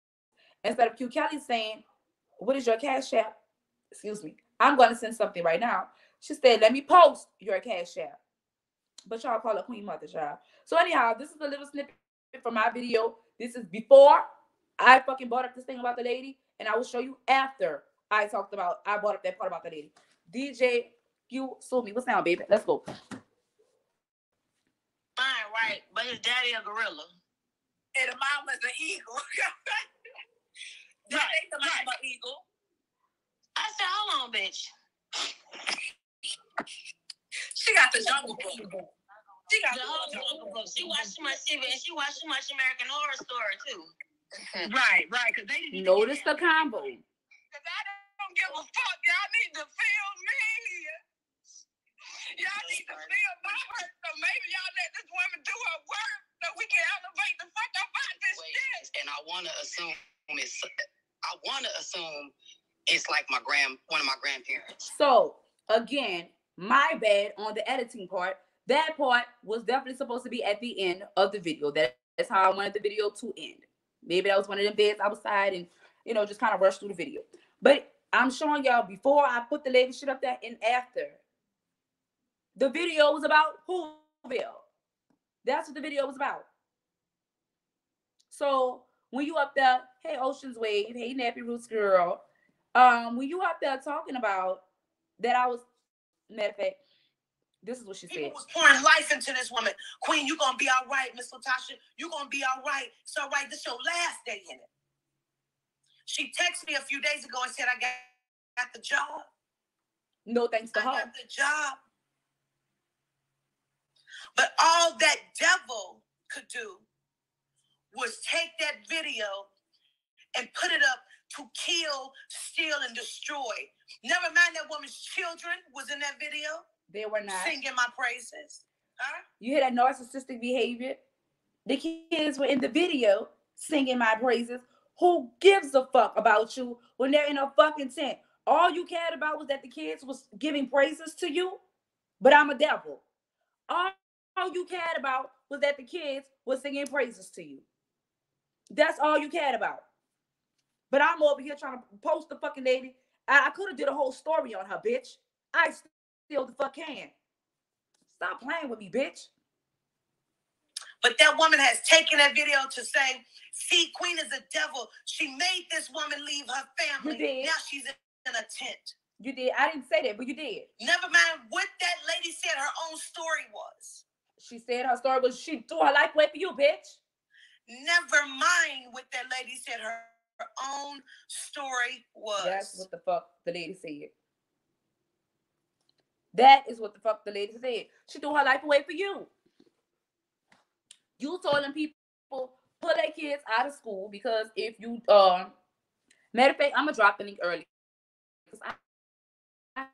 Instead of Q Kelly saying, What is your cash app? Excuse me. I'm going to send something right now. She said, Let me post your cash app. But y'all call her Queen Mother, y'all. So, anyhow, this is a little snippet from my video. This is before I fucking brought up this thing about the lady, and I will show you after I talked about, I brought up that part about the lady. DJ, you sold me. What's now, baby? Let's go. Fine, right. But his daddy a gorilla. And the mama's an eagle. That right, ain't the right. mama eagle. I said, hold on, bitch. She got the jungle book. She got the, whole book. She watched too much TV and she watched too much American Horror Story too. right, right. Because they didn't notice the combo. Because I don't give a fuck. Y'all need to feel me. Y'all need to feel my hurt. So maybe y'all let this woman do her work so we can elevate the fuck up out this Wait, shit. And I want to assume it's I want to assume it's like my grand one of my grandparents. So again, my bad on the editing part. That part was definitely supposed to be at the end of the video. That's how I wanted the video to end. Maybe that was one of them days outside and you know just kind of rushed through the video. But I'm showing y'all before I put the latest shit up there and after. The video was about Whoville. That's what the video was about. So when you up there, hey Ocean's Wave, hey Nappy Roots girl, um, when you up there talking about that, I was matter of fact, this is what she People said. was pouring life into this woman. Queen, you gonna be all right, Miss Latasha. You gonna be all right. It's all right. This your last day in it. She texted me a few days ago and said, I got, got the job. No thanks to I her. got the job. But all that devil could do was take that video and put it up to kill, steal, and destroy. Never mind that woman's children was in that video. They were not singing my praises. Huh? You hear that narcissistic behavior? The kids were in the video singing my praises. Who gives a fuck about you when they're in a fucking tent? All you cared about was that the kids was giving praises to you. But I'm a devil. All all you cared about was that the kids were singing praises to you. That's all you cared about. But I'm over here trying to post the fucking lady. I, I could have did a whole story on her, bitch. I still the fuck can. Stop playing with me, bitch. But that woman has taken that video to say, see, Queen is a devil. She made this woman leave her family. You did. Now she's in a tent. You did. I didn't say that, but you did. Never mind what that lady said her own story was. She said her story was she threw her life away for you, bitch. Never mind what that lady said her, her own story was. That's what the fuck the lady said. That is what the fuck the lady said. She threw her life away for you. You told them people put their kids out of school because if you um matter of fact, I'm gonna drop the link early because I,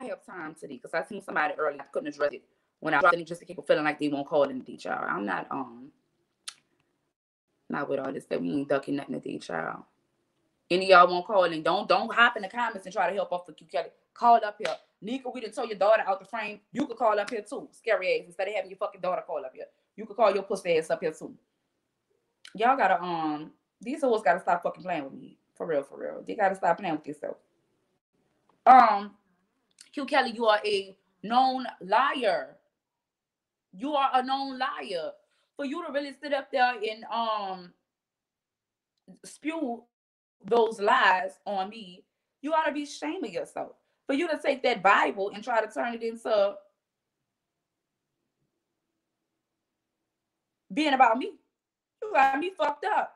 I have time today because I seen somebody early. I couldn't address it when I dropped the link just to people feeling like they won't call in the child. I'm not um not with all this that we ain't ducking nothing to the child. Any y'all won't call in. Don't don't hop in the comments and try to help off the Q Kelly. Call up here. Nika, we didn't tell your daughter out the frame. You could call up here too. Scary ass. Instead of having your fucking daughter call up here. You could call your pussy ass up here too. Y'all gotta um these hoes gotta stop fucking playing with me. For real, for real. They gotta stop playing with yourself. Um Q Kelly, you are a known liar. You are a known liar. For you to really sit up there and um spew those lies on me, you ought to be ashamed of yourself. For you to take that Bible and try to turn it into being about me. You got me fucked up.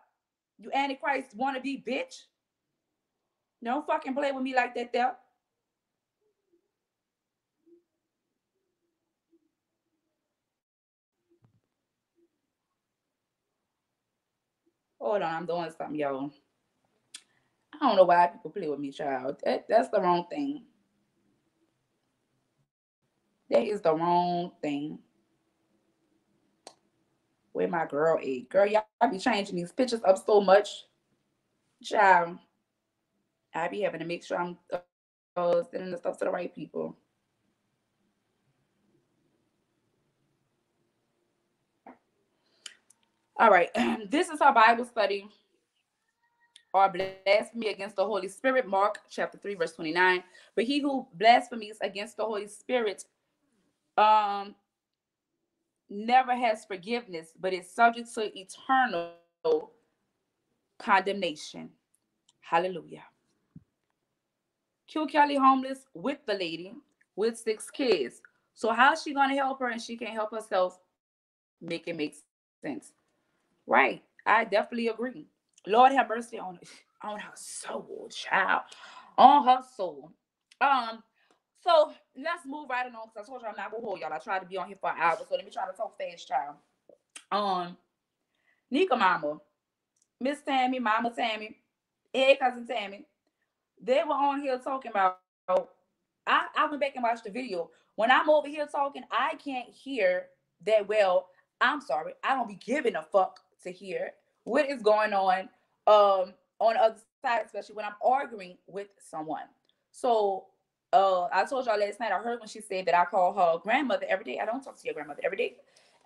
You Antichrist wannabe bitch. Don't fucking play with me like that there. Hold on, I'm doing something, y'all. I don't know why people play with me, child. That, that's the wrong thing. That is the wrong thing. Where my girl at? Girl, y'all be changing these pictures up so much. Child. I be having to make sure I'm uh, sending the stuff to the right people. All right. this is our Bible study or blasphemy against the Holy Spirit. Mark chapter 3, verse 29. But he who blasphemies against the Holy Spirit um never has forgiveness, but is subject to eternal condemnation. Hallelujah. Q Kelly homeless with the lady with six kids. So how's she gonna help her and she can't help herself? Make it make sense. Right. I definitely agree. Lord have mercy on on her soul, child. On her soul. Um, so let's move right along because I told you I'm not gonna hold y'all. I tried to be on here for an hour, so let me try to talk fast, child. Um, Nika Mama, Miss Tammy, Mama Tammy, hey cousin Tammy, they were on here talking about. I, I went back and watched the video. When I'm over here talking, I can't hear that well. I'm sorry, I don't be giving a fuck to hear what is going on um on the other side, especially when I'm arguing with someone. So uh I told y'all last night I heard when she said that I call her grandmother every day. I don't talk to your grandmother every day.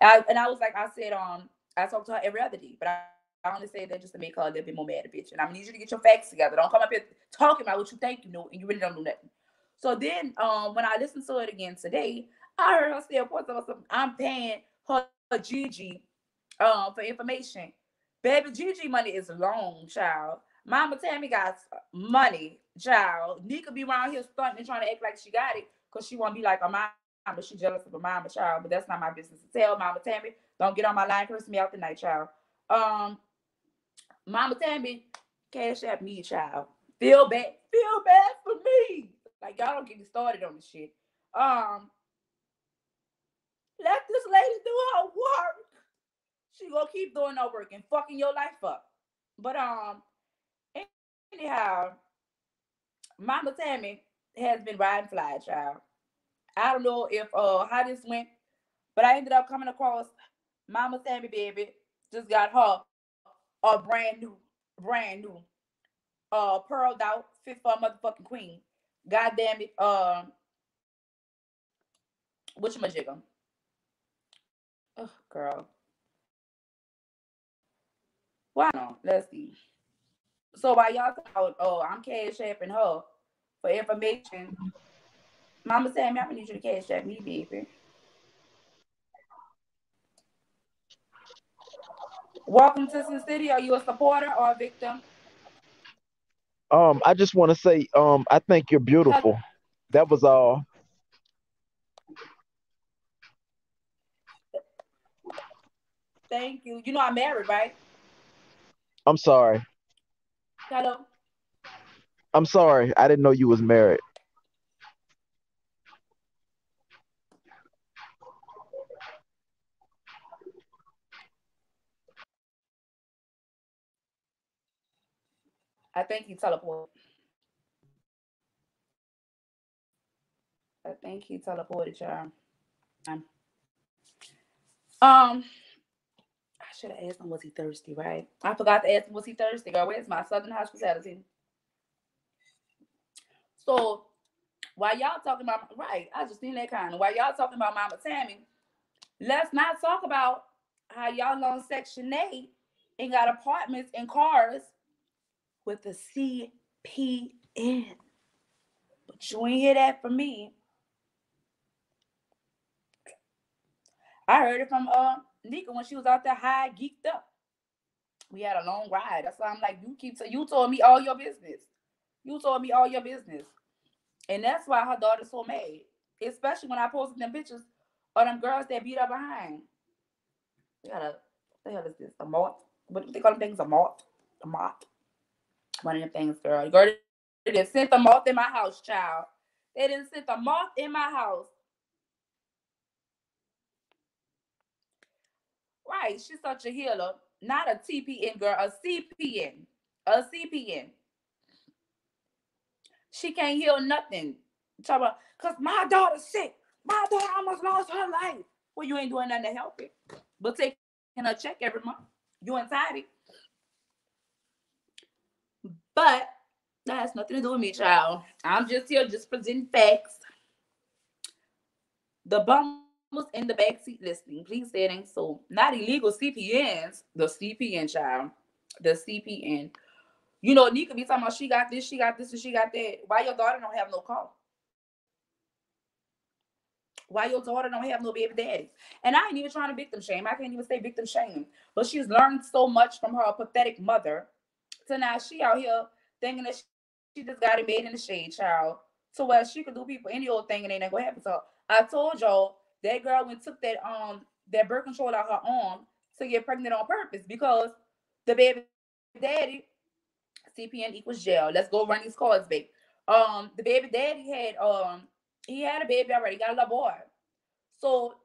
I, and I was like, I said, um, I talk to her every other day, but I, I only say that just to make her a little bit more mad, bitch. And I need you to get your facts together. Don't come up here talking about what you think you know and you really don't know nothing. So then um when I listened to it again today, I heard her say of something. I'm paying her, her Gigi um for information. Baby Gigi money is long, child. Mama Tammy got money, child. Nika be around here stunting and trying to act like she got it because she want to be like a mama. She jealous of a mama, child. But that's not my business to tell. Mama Tammy, don't get on my line, curse me out tonight, child. Um, Mama Tammy, cash at me, child. Feel bad, feel bad for me. Like y'all don't get me started on this shit. Um, let this lady do her work she gonna keep doing her work and fucking your life up. But um, anyhow, Mama Tammy has been riding fly, child. I don't know if uh how this went, but I ended up coming across Mama Tammy baby just got her a brand new, brand new, uh pearled out fit for motherfucking queen. God damn it, um, which my jigger. Oh, girl. Why not? Let's see. So while y'all out, oh, I'm cash apping her for information. Mama Sammy, I'm gonna need you to cash app me, baby. Welcome to SynCity. Are you a supporter or a victim? Um, I just want to say, um, I think you're beautiful. That was all. Thank you. You know I'm married, right? I'm sorry. Hello. I'm sorry. I didn't know you was married. I think he teleported. I think he teleported, y'all. Um, should have asked him, was he thirsty, right? I forgot to ask him, was he thirsty, girl? Where's my Southern hospitality? So while y'all talking about right, I just seen that kind of while y'all talking about Mama Tammy, let's not talk about how y'all on Section 8 and got apartments and cars with the CPN. But you ain't hear that from me. I heard it from uh Nika when she was out there high geeked up. We had a long ride. That's why I'm like, you keep you told me all your business. You told me all your business. And that's why her daughter's so mad. Especially when I posted them pictures of them girls that beat her behind. They got a what the hell is this? A moth? What do they call them things? A moth? A moth? One of them things, girl. Girl, they sent the moth in my house, child. They didn't send the moth in my house. Right, she's such a healer. Not a TPN girl, a CPN. A CPN. She can't heal nothing. Talk about, cause my daughter's sick. My daughter almost lost her life. Well, you ain't doing nothing to help it. But taking a check every month. You entitled. But that has nothing to do with me, child. I'm just here just presenting facts. The bum was in the backseat listening. Please say it ain't so. Not illegal CPNs, the CPN child. The CPN. You know, Nika be talking about she got this, she got this, and she got that. Why your daughter don't have no car? Why your daughter don't have no baby daddy? And I ain't even trying to victim shame. I can't even say victim shame. But she's learned so much from her pathetic mother. So now she out here thinking that she just got it made in the shade, child. So well, she could do people any old thing and ain't gonna happen her. I told y'all that girl went took that um that birth control out her arm to get pregnant on purpose because the baby daddy CPN equals jail. Let's go run these cards, babe. Um, the baby daddy had um he had a baby already, got a little boy. So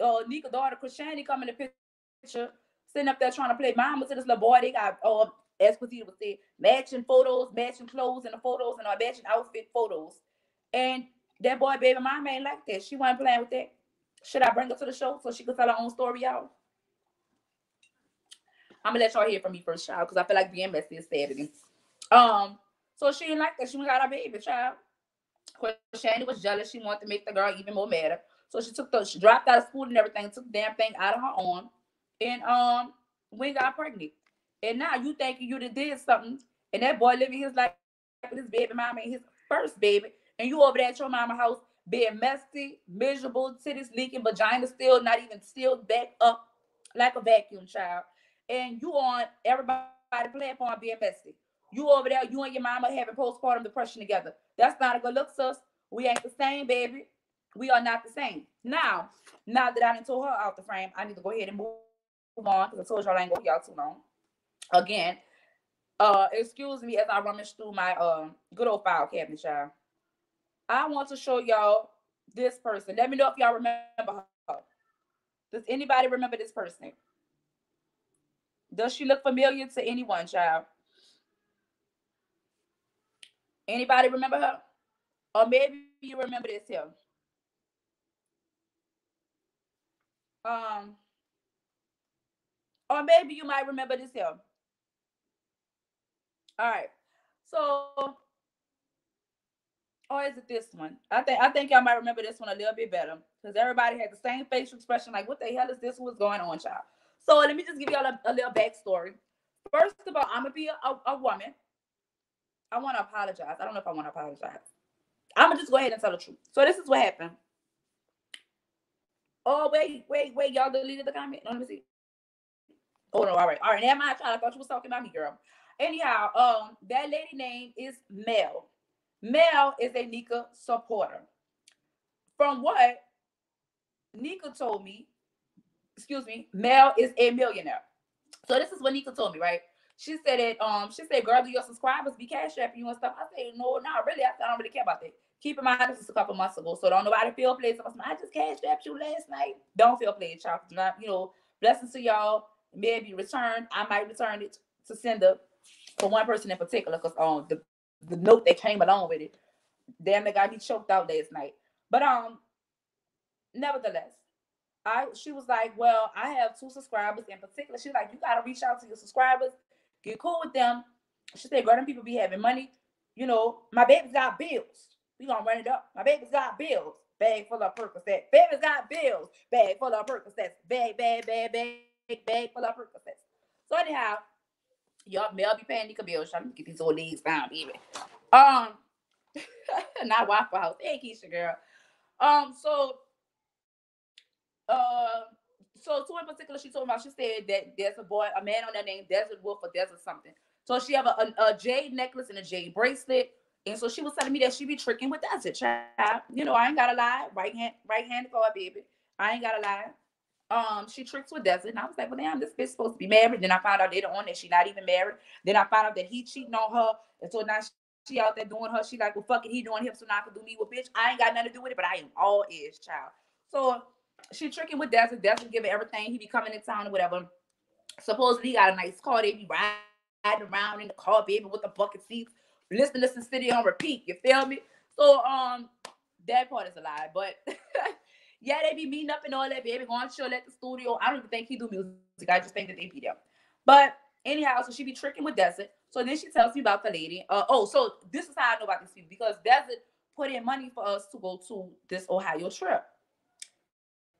uh Nika daughter Christianity come in the picture, sitting up there trying to play mama to this little boy. They got uh as Christina would say, matching photos, matching clothes in the photos, and uh, matching outfit photos. And that boy baby mama ain't like that. She wasn't playing with that. Should I bring her to the show so she could tell her own story, y'all? I'm gonna let y'all hear from me first, child, because I feel like being messy is Saturday. Um, so she didn't like that. She got a baby, child. Shandy was jealous. She wanted to make the girl even more madder. So she took the she dropped out of school and everything, took damn thing out of her arm, and um, we got pregnant. And now you thinking you did something, and that boy living his life with his baby mama and his first baby, and you over there at your mama house being messy, miserable, titties leaking, vagina still not even sealed back up like a vacuum child. And you on everybody platform being messy. You over there, you and your mama having postpartum depression together. That's not a good look, sis. We ain't the same, baby. We are not the same. Now, now that I done told her out the frame, I need to go ahead and move on because I told y'all I ain't go y'all too long. Again, uh, excuse me as I rummage through my uh, good old file cabinet, y'all. I want to show y'all this person. Let me know if y'all remember her. Does anybody remember this person? Does she look familiar to anyone, child? Anybody remember her? Or maybe you remember this here. Um, or maybe you might remember this here. All right. So, or is it this one? I think I think y'all might remember this one a little bit better because everybody had the same facial expression, like, what the hell is this? What's going on, child? So let me just give y'all a, a little backstory. First of all, I'm gonna be a, a, a woman. I want to apologize. I don't know if I want to apologize. I'm gonna just go ahead and tell the truth. So this is what happened. Oh wait, wait, wait! Y'all deleted the comment. let me see. Oh no! All right, all right. Never mind. I thought you was talking about me, girl. Anyhow, um, that lady name is Mel. Mel is a Nika supporter. From what Nika told me, excuse me, Mel is a millionaire. So this is what Nika told me, right? She said it. Um, she said, "Girl, do your subscribers be cash apping you and stuff?" I said, "No, not really. I, said, I don't really care about that." Keep in mind, this is a couple months ago, so don't nobody feel played. I just cash apped you last night. Don't feel played, y'all. Not, you know, blessings to y'all. Maybe return. I might return it to send the for one person in particular, because um the the note that came along with it, damn, it got me choked out last night. But um, nevertheless, I she was like, well, I have two subscribers in particular. She's like, you gotta reach out to your subscribers, get cool with them. She said, girl, them people be having money. You know, my baby's got bills. We gonna run it up. My baby's got bills. Bag full of Percocet. Baby's got bills. Bag full of Percocet. Bag, bag, bag, bag, bag full of Percocet. So anyhow, y'all Mel be paying Nika bills. Trying to get these old legs down, baby. Um, not Waffle House. Hey, Keisha, girl. Um, so uh so two in particular, she told me she said that there's a boy, a man on that name, Desert Wolf or Desert something. So she have a, a, a, jade necklace and a jade bracelet. And so she was telling me that she be tricking with Desert child. You know, I ain't gotta lie. Right hand, right hand for baby. I ain't gotta lie. Um, she tricks with Desert. And I was like, well, damn, this bitch supposed to be married. Then I found out later on that she not even married. Then I found out that he cheating on her. And so now she out there doing her. She like, well, fuck it, he doing him, so now I can do me with bitch. I ain't got nothing to do with it, but I am all ears, child. So she tricking with Desert. Desert giving everything. He be coming in town or whatever. Supposedly he got a nice car. They be riding around in the car, baby, with the bucket seats, Listen, to some city on repeat. You feel me? So um, that part is a lie. But yeah, they be meeting up and all that, baby, going chill at the studio. I don't even think he do music. I just think that they be there. But anyhow, so she be tricking with Desert. So then she tells me about the lady. Uh, oh, so this is how I know about these people because Desert put in money for us to go to this Ohio trip.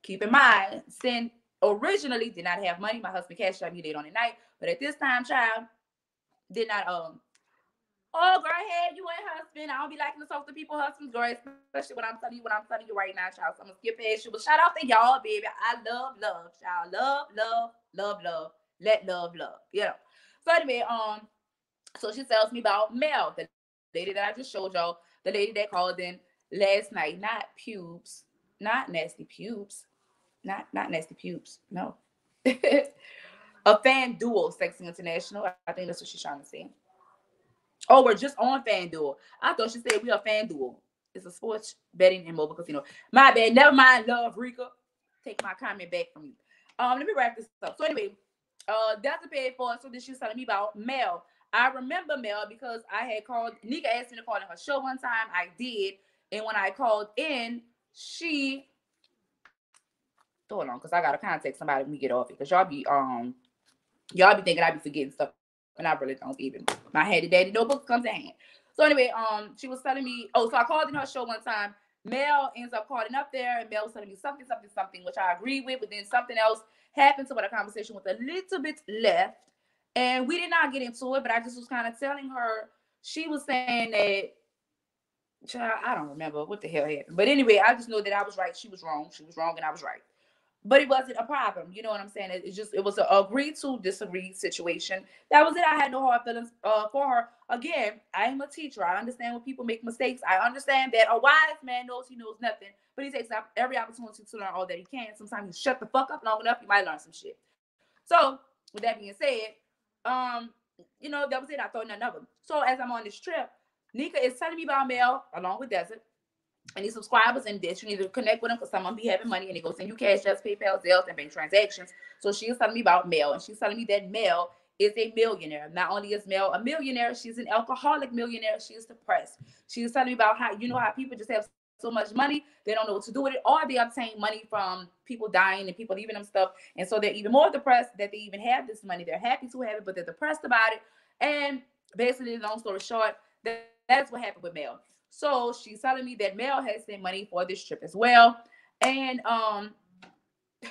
Keep in mind, Syn originally did not have money. My husband cashed out me late on the night, but at this time, child did not um. Oh, girl, hey, you ain't husband. I don't be liking to talk to people husbands, girl, especially when I'm telling you what I'm telling you right now, child. So I'm gonna skip past you. But shout out to y'all, baby. I love, love, child. Love, love, love, love. Let love, love. Yeah. So anyway, um, so she tells me about Mel, the lady that I just showed y'all, the lady that called in last night, not pubes, not nasty pubes, not not nasty pubes, no. a FanDuel Sexy International. I think that's what she's trying to say. Oh, we're just on FanDuel. I thought she said we are FanDuel. It's a sports betting and mobile casino. My bad. Never mind, love Rika. Take my comment back from you. Um, let me wrap this up. So anyway, uh, that's a paid for. So this she's telling me about Mel. I remember Mel because I had called. Nika asked me to call in her show one time. I did, and when I called in, she hold on, because I gotta contact somebody when we get off it. Because y'all be um y'all be thinking I be forgetting stuff, and I really don't even. My handy daddy notebook comes in hand. So anyway, um, she was telling me, oh, so I called in her show one time. Mel ends up calling up there, and Mel was telling me something, something, something, which I agree with, but then something else happened to what a conversation was a little bit left. And we did not get into it, but I just was kind of telling her, she was saying that Child, I don't remember what the hell happened. But anyway, I just know that I was right. She was wrong. She was wrong and I was right but it wasn't a problem. You know what I'm saying? It, it just it was an agree to disagree situation. That was it. I had no hard feelings uh, for her. Again, I am a teacher. I understand when people make mistakes. I understand that a wise man knows he knows nothing, but he takes every opportunity to learn all that he can. Sometimes you shut the fuck up long enough, you might learn some shit. So, with that being said, um, you know that was it. I thought nothing of him. So as I'm on this trip, Nika is telling me about Mel along with Desert and these subscribers and this, you need to connect with them because someone be having money and they go send you cash, just PayPal, Zelle, and bank transactions. So she was telling me about Mel, and she's telling me that Mel is a millionaire. Not only is Mel a millionaire, she's an alcoholic millionaire. She is depressed. She was telling me about how you know how people just have so much money, they don't know what to do with it, or they obtain money from people dying and people leaving them stuff. And so they're even more depressed that they even have this money. They're happy to have it, but they're depressed about it. And basically, long story short, that, that's what happened with Mel. So she's telling me that Mel has sent money for this trip as well. And um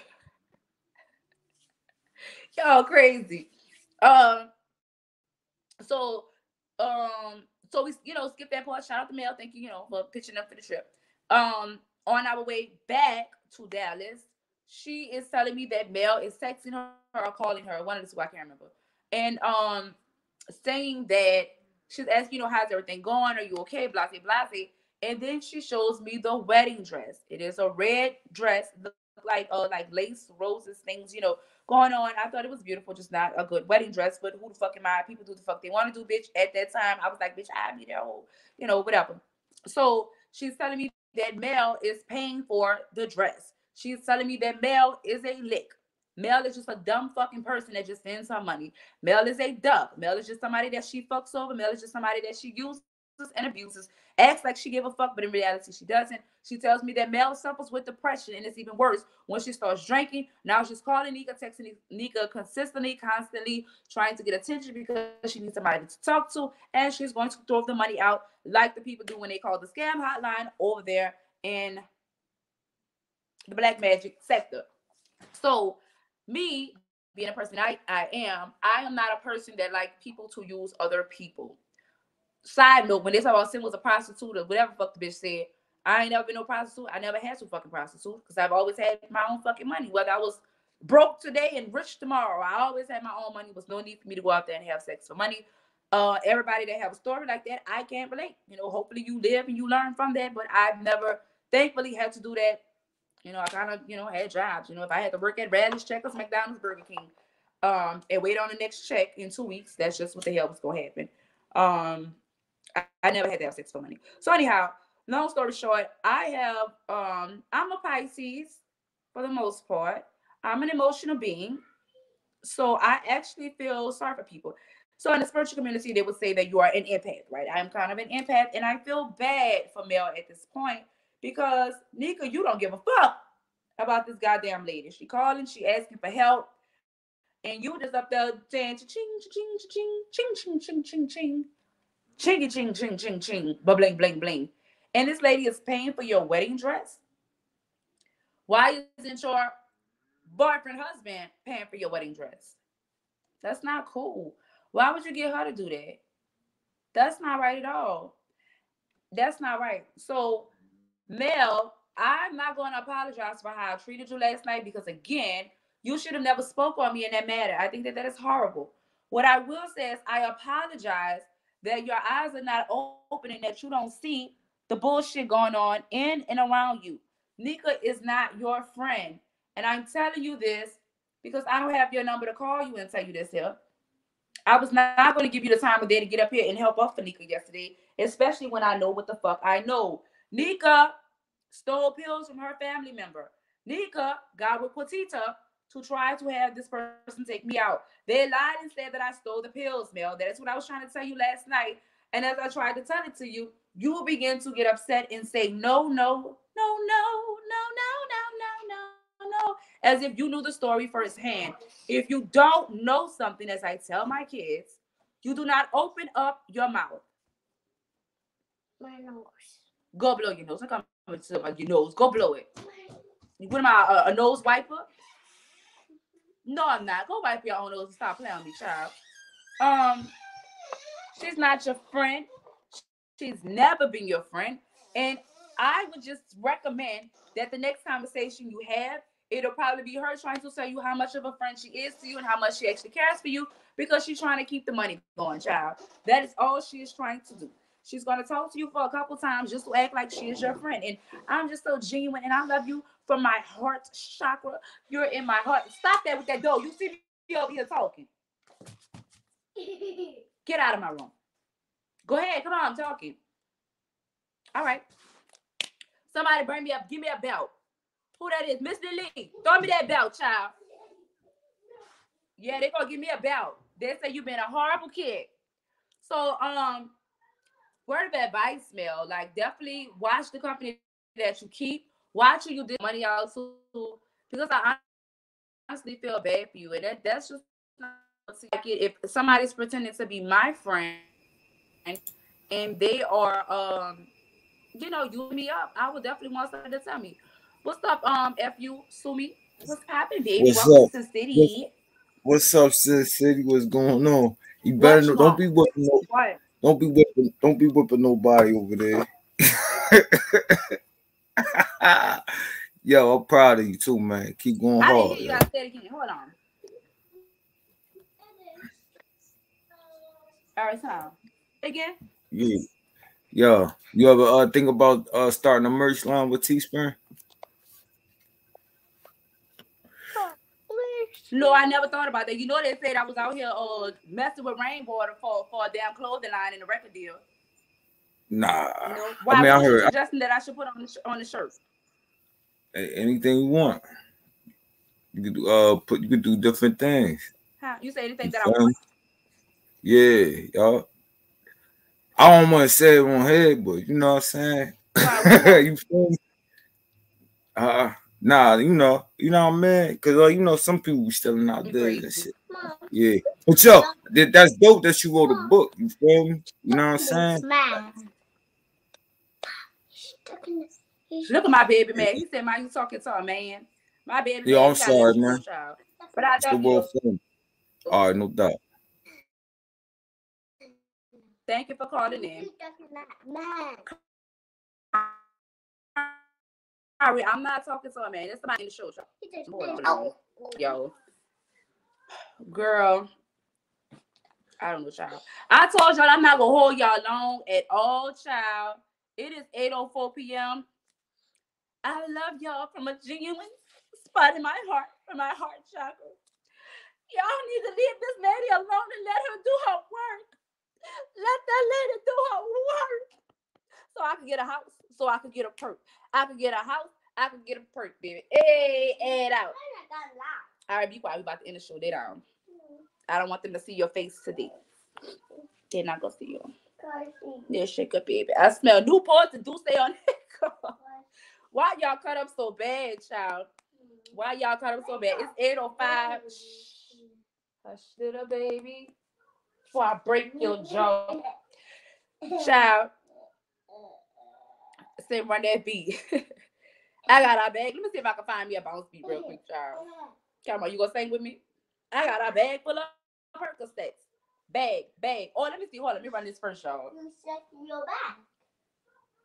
y'all crazy. Um so um so we you know skip that part. Shout out to Mel. Thank you, you know, for pitching up for the trip. Um on our way back to Dallas, she is telling me that Mel is texting her or calling her, one of the two, I can't remember. And um saying that she's asking, you know, how's everything going? Are you okay? Blase, blase. And then she shows me the wedding dress. It is a red dress, look like uh like lace, roses, things, you know, going on. I thought it was beautiful, just not a good wedding dress. But who the fuck am I? People do the fuck they want to do, bitch. At that time, I was like, bitch, I be there, whole, you know, whatever. So she's telling me that Mel is paying for the dress. She's telling me that Mel is a lick. Mel is just a dumb fucking person that just sends her money. Mel is a duck. Mel is just somebody that she fucks over. Mel is just somebody that she uses and abuses. Acts like she give a fuck, but in reality she doesn't. She tells me that Mel suffers with depression, and it's even worse when she starts drinking. Now she's calling Nika, texting Nika consistently, constantly trying to get attention because she needs somebody to talk to, and she's going to throw the money out like the people do when they call the scam hotline over there in the black magic sector. So me being a person I, I am, I am not a person that like people to use other people. Side note, when they talk about Syn was a prostitute or whatever fuck the bitch said, I ain't never been no prostitute. I never had to fucking prostitute because I've always had my own fucking money. Whether I was broke today and rich tomorrow, I always had my own money. Was no need for me to go out there and have sex for money. Uh, everybody that have a story like that, I can't relate. You know, hopefully you live and you learn from that. But I've never, thankfully, had to do that you know, I kind of, you know, had jobs. You know, if I had to work at Radley's, Checkers, McDonald's, Burger King, um, and wait on the next check in two weeks, that's just what the hell was gonna happen. Um, I, I never had to have sex for money. So anyhow, long story short, I have um, I'm a Pisces for the most part. I'm an emotional being. So I actually feel sorry for people. So in the spiritual community, they would say that you are an empath, right? I'm kind of an empath, and I feel bad for Mel at this point because Nika, you don't give a fuck about this goddamn lady. She calling, she asking for help, and you just up there saying ching ching ching ching ching ching ching ching chingy ching ching ching ching but bling bling bling. And this lady is paying for your wedding dress. Why isn't your boyfriend husband paying for your wedding dress? That's not cool. Why would you get her to do that? That's not right at all. That's not right. So Mel, I'm not going to apologize for how I treated you last night because, again, you should have never spoke on me in that matter. I think that that is horrible. What I will say is, I apologize that your eyes are not opening, that you don't see the bullshit going on in and around you. Nika is not your friend. And I'm telling you this because I don't have your number to call you and tell you this here. I was not going to give you the time of day to get up here and help up for Nika yesterday, especially when I know what the fuck I know. Nika stole pills from her family member. Nika got with Quatita to try to have this person take me out. They lied and said that I stole the pills, Mel. That's what I was trying to tell you last night. And as I tried to tell it to you, you will begin to get upset and say, no, no, no, no, no, no, no, no, no, no, as if you knew the story firsthand. If you don't know something, as I tell my kids, you do not open up your mouth. My nose. Go blow your nose. I come with your nose. Go blow it. What am I, a, nose wiper? No, I'm not. Go wipe your own nose and stop playing with me, child. Um, she's not your friend. She's never been your friend. And I would just recommend that the next conversation you have, it'll probably be her trying to tell you how much of a friend she is to you and how much she actually cares for you because she's trying to keep the money going, child. That is all she is trying to do. She's going to talk to you for a couple times just to act like she is your friend. And I'm just so genuine and I love you from my heart chakra. You're in my heart. Stop that with that door. You see me over here talking. Get out of my room. Go ahead. Come on. I'm talking. All right. Somebody bring me up. Give me a belt. Who that is? Mr. Lee. Throw me that belt, child. Yeah, they're gonna give me a belt. They say you've been a horrible kid. So um word of advice, Mel, like definitely watch the company that you keep. Watch who you did money out to because I honestly feel bad for you. And that, that's just like it. If somebody's pretending to be my friend and they are um, you know, you me up, I would definitely want somebody to tell me. What's up, um, FU Sumi? What's happening, baby? What's Welcome up? City. What's up, Sis City? What's going on? You better What you know, don't be no, What? Don't be whipping, don't be whipping nobody over there. Yo, I'm proud of you too, man. Keep going I hard. hear you yo. guys say it again. Hold on. All right, so again. Yeah. Yo, you ever uh, think about uh, starting a merch line with Teespring? No, I never thought about that. You know, they said I was out here uh messing with rainwater for for a damn clothing line and a record deal. Nah. You know, why mean, I what you heard- suggesting that I should put on the sh- on the shirt? Anything you want. You could do, uh put you could do different things. Huh? You say anything You that I want? Yeah, y'all. I don't want to say it on head, but you know what I'm saying. You feel me? Uh, nah, you know, you know what I mean? Cause uh, you know some people be stealing out there and shit. Yeah, but yo, that, that's dope that you wrote a book. You feel me? You know what I'm saying? Smash. Stuck in the- Look at my baby man. He said, "Man, you talking to a man." My baby. Yo, man, I'm he got a sorry, man. child. But I It's the love you. world film. All right, no doubt. Thank you for calling in. Sorry, I'm not talking to a man. It's somebody in the show. y'all. He just Hold on, did- hold on. Yo, oh. girl, I don't know, child. I told y'all I'm not gonna hold y'all long at all, child. It is 8:04 p.m. I love y'all from a genuine spot in my heart, from my heart chakra. Y'all need to leave this lady alone and let her do her work. Let that lady do her work. So I could get a house, so I could get a perk. I could get a house, I could get a perk, baby. Hey, add out. I got locked. All right, be quiet. We about to end the show. They down. I don't want them to see your face today. They're not gonna see you. Yeah, shake up, baby. I smell Newport and do stay on Why y'all cut up so bad, child? Why y'all cut up so bad? It's 805. Hush, little baby. Before I break your jaw. Child, say run that beat. I got our bag. Let me see if I can find me a bounce beat real quick, child. Come on, you gonna sing with me? I got a bag full of Percocets. Bag, bag. Oh, let me see. Hold on, let me run this first, y'all. You your back.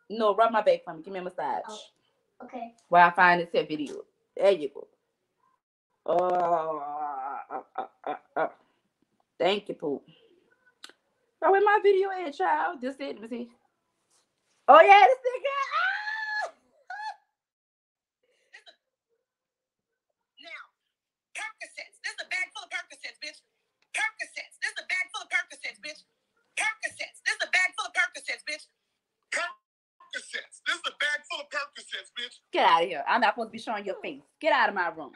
No, rub my back for me. Give me a massage. Oh. Okay. Where I find this here video. There you go. Oh, uh, uh, uh, thank you, Pooh. Oh, where my video at, child? This it. Let me see. Oh yeah, this thing. Ah! Now, Percocets. This is a bag full of Percocets, bitch. Percocets. This is a bag full of Percocets, bitch. Percocets. This is a bag full of Percocets, bitch. Percocets. This is a bag full of Percocets, bitch. Get out of here. I'm not supposed to be showing your face. Get out of my room.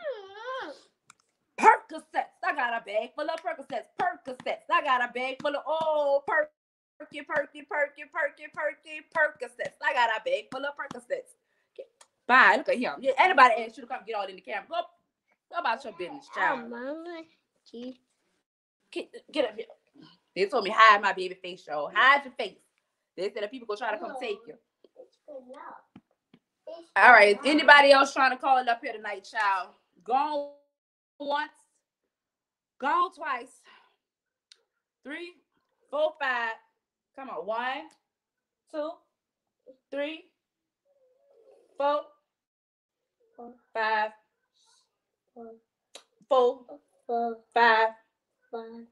Percocets. I got a bag full of Percocets. Percocets. I got a bag full of oh per- perky, perky, perky, perky, perky, Percocets. I got a bag full of Percocets. Get- Bye. Look at him. Yeah, anybody asked you to come get all in the camera. Go, go about your business, Oh, child. mama. Get, get up here. They told me hide my baby face, y'all. Hide your face. They said that people go try to come take you. All right. Anybody else trying to call it up here tonight, child? Gone once, gone twice, three, four, five. Come on. One, two, three, four, five, four, five,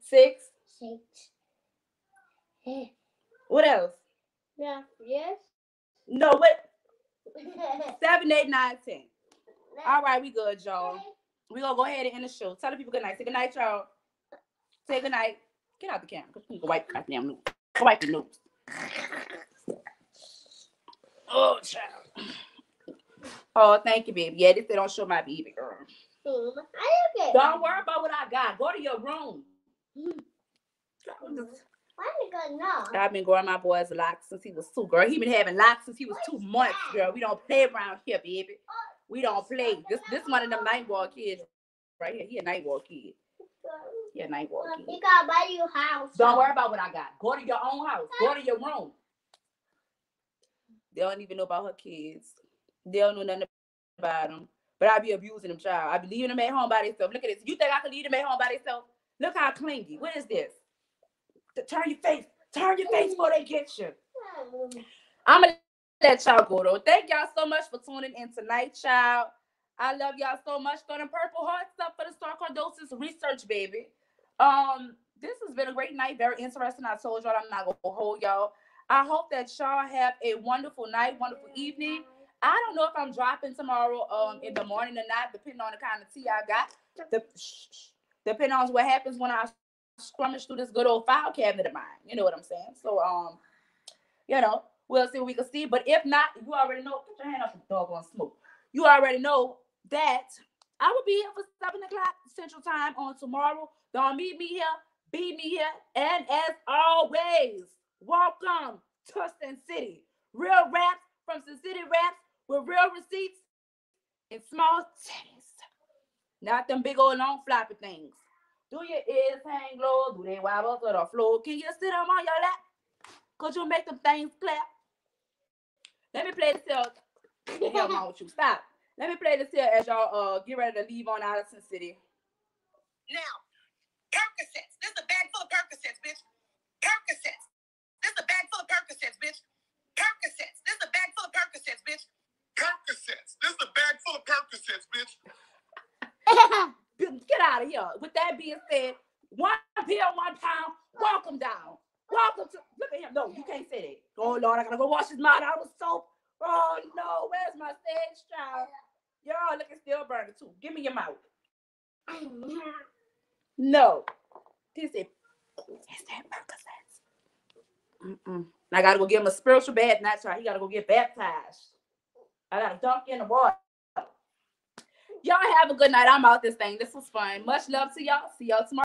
six. What else? Yeah, yes. No, what? Seven, eight, nine, ten. All right, we good, y'all. We gonna go ahead and end the show. Tell the people good night. Say good night, y'all. Say good night. Get out the camera. Wipe goddamn wipe the news. Oh, child. Oh, thank you, baby. Yeah, this they don't show my baby girl. Hmm, I look at Don't worry about what I got. Go to your room. Why you gonna know? I've been growing my boy's locks since he was two, girl. He been having locks since he was two months, girl. We don't play around here, baby. We don't play. This this one of them night walk kids right here. He a night walk kid. He a night walk kid. You gotta buy you a house. Don't worry about what I got. Go to your own house. Go to your room. They don't even know about her kids. They don't know nothing about them, but I be abusing them, child. I be leaving them at home by themselves. Look at this. You think I can leave them at home by themselves? Look how clingy. What is this? Turn your face. Turn your face before they get you. I'm gonna let y'all go though. Thank y'all so much for tuning in tonight, child. I love y'all so much. Throw them purple hearts up for the sarcoidosis research, baby. Um, this has been a great night, very interesting. I told y'all I'm not gonna hold y'all. I hope that y'all have a wonderful night, wonderful evening. I don't know if I'm dropping tomorrow um in the morning or not, depending on the kind of tea I got. The, depending on what happens when I scrummage through this good old file cabinet of mine. You know what I'm saying? So um, you know, we'll see what we can see. But if not, you already know. Put your hand up the doggone smoke. You already know that I will be here for seven o'clock Central Time on tomorrow. Don't meet me here, be me here, and as always, welcome to Sin City. Real raps from SynCity Raps with real receipts and small titties. Not them big old long floppy things. Do your ears hang low? Do they wobble to the floor? Can you sit them on your lap? Could you make them things clap? Let me play this here. What the hell wrong with you? Stop. Let me play this here as y'all uh get ready to leave on out of SynCity. Now, Percocets. This is a bag full of Percocets, bitch. Percocets. This is a bag full of Percocets, bitch. Percocets. This is a bag full of Percocets, bitch. Percocets. This is a bag full of Percocets, bitch. Get out of here. With that being said, one pill, one pound, welcome down. Welcome to look at him. No, you can't say that. Oh Lord, I gotta go wash his mouth out with soap. Oh no, where's my stage child? Y'all looking still burning too. Give me your mouth. No. This is it's that Percocets. Mm-mm. I gotta go give him a spiritual bath. That's right. He gotta go get baptized. I gotta dunk in the water. Y'all have a good night. I'm out this thing. This was fun. Much love to y'all. See y'all tomorrow.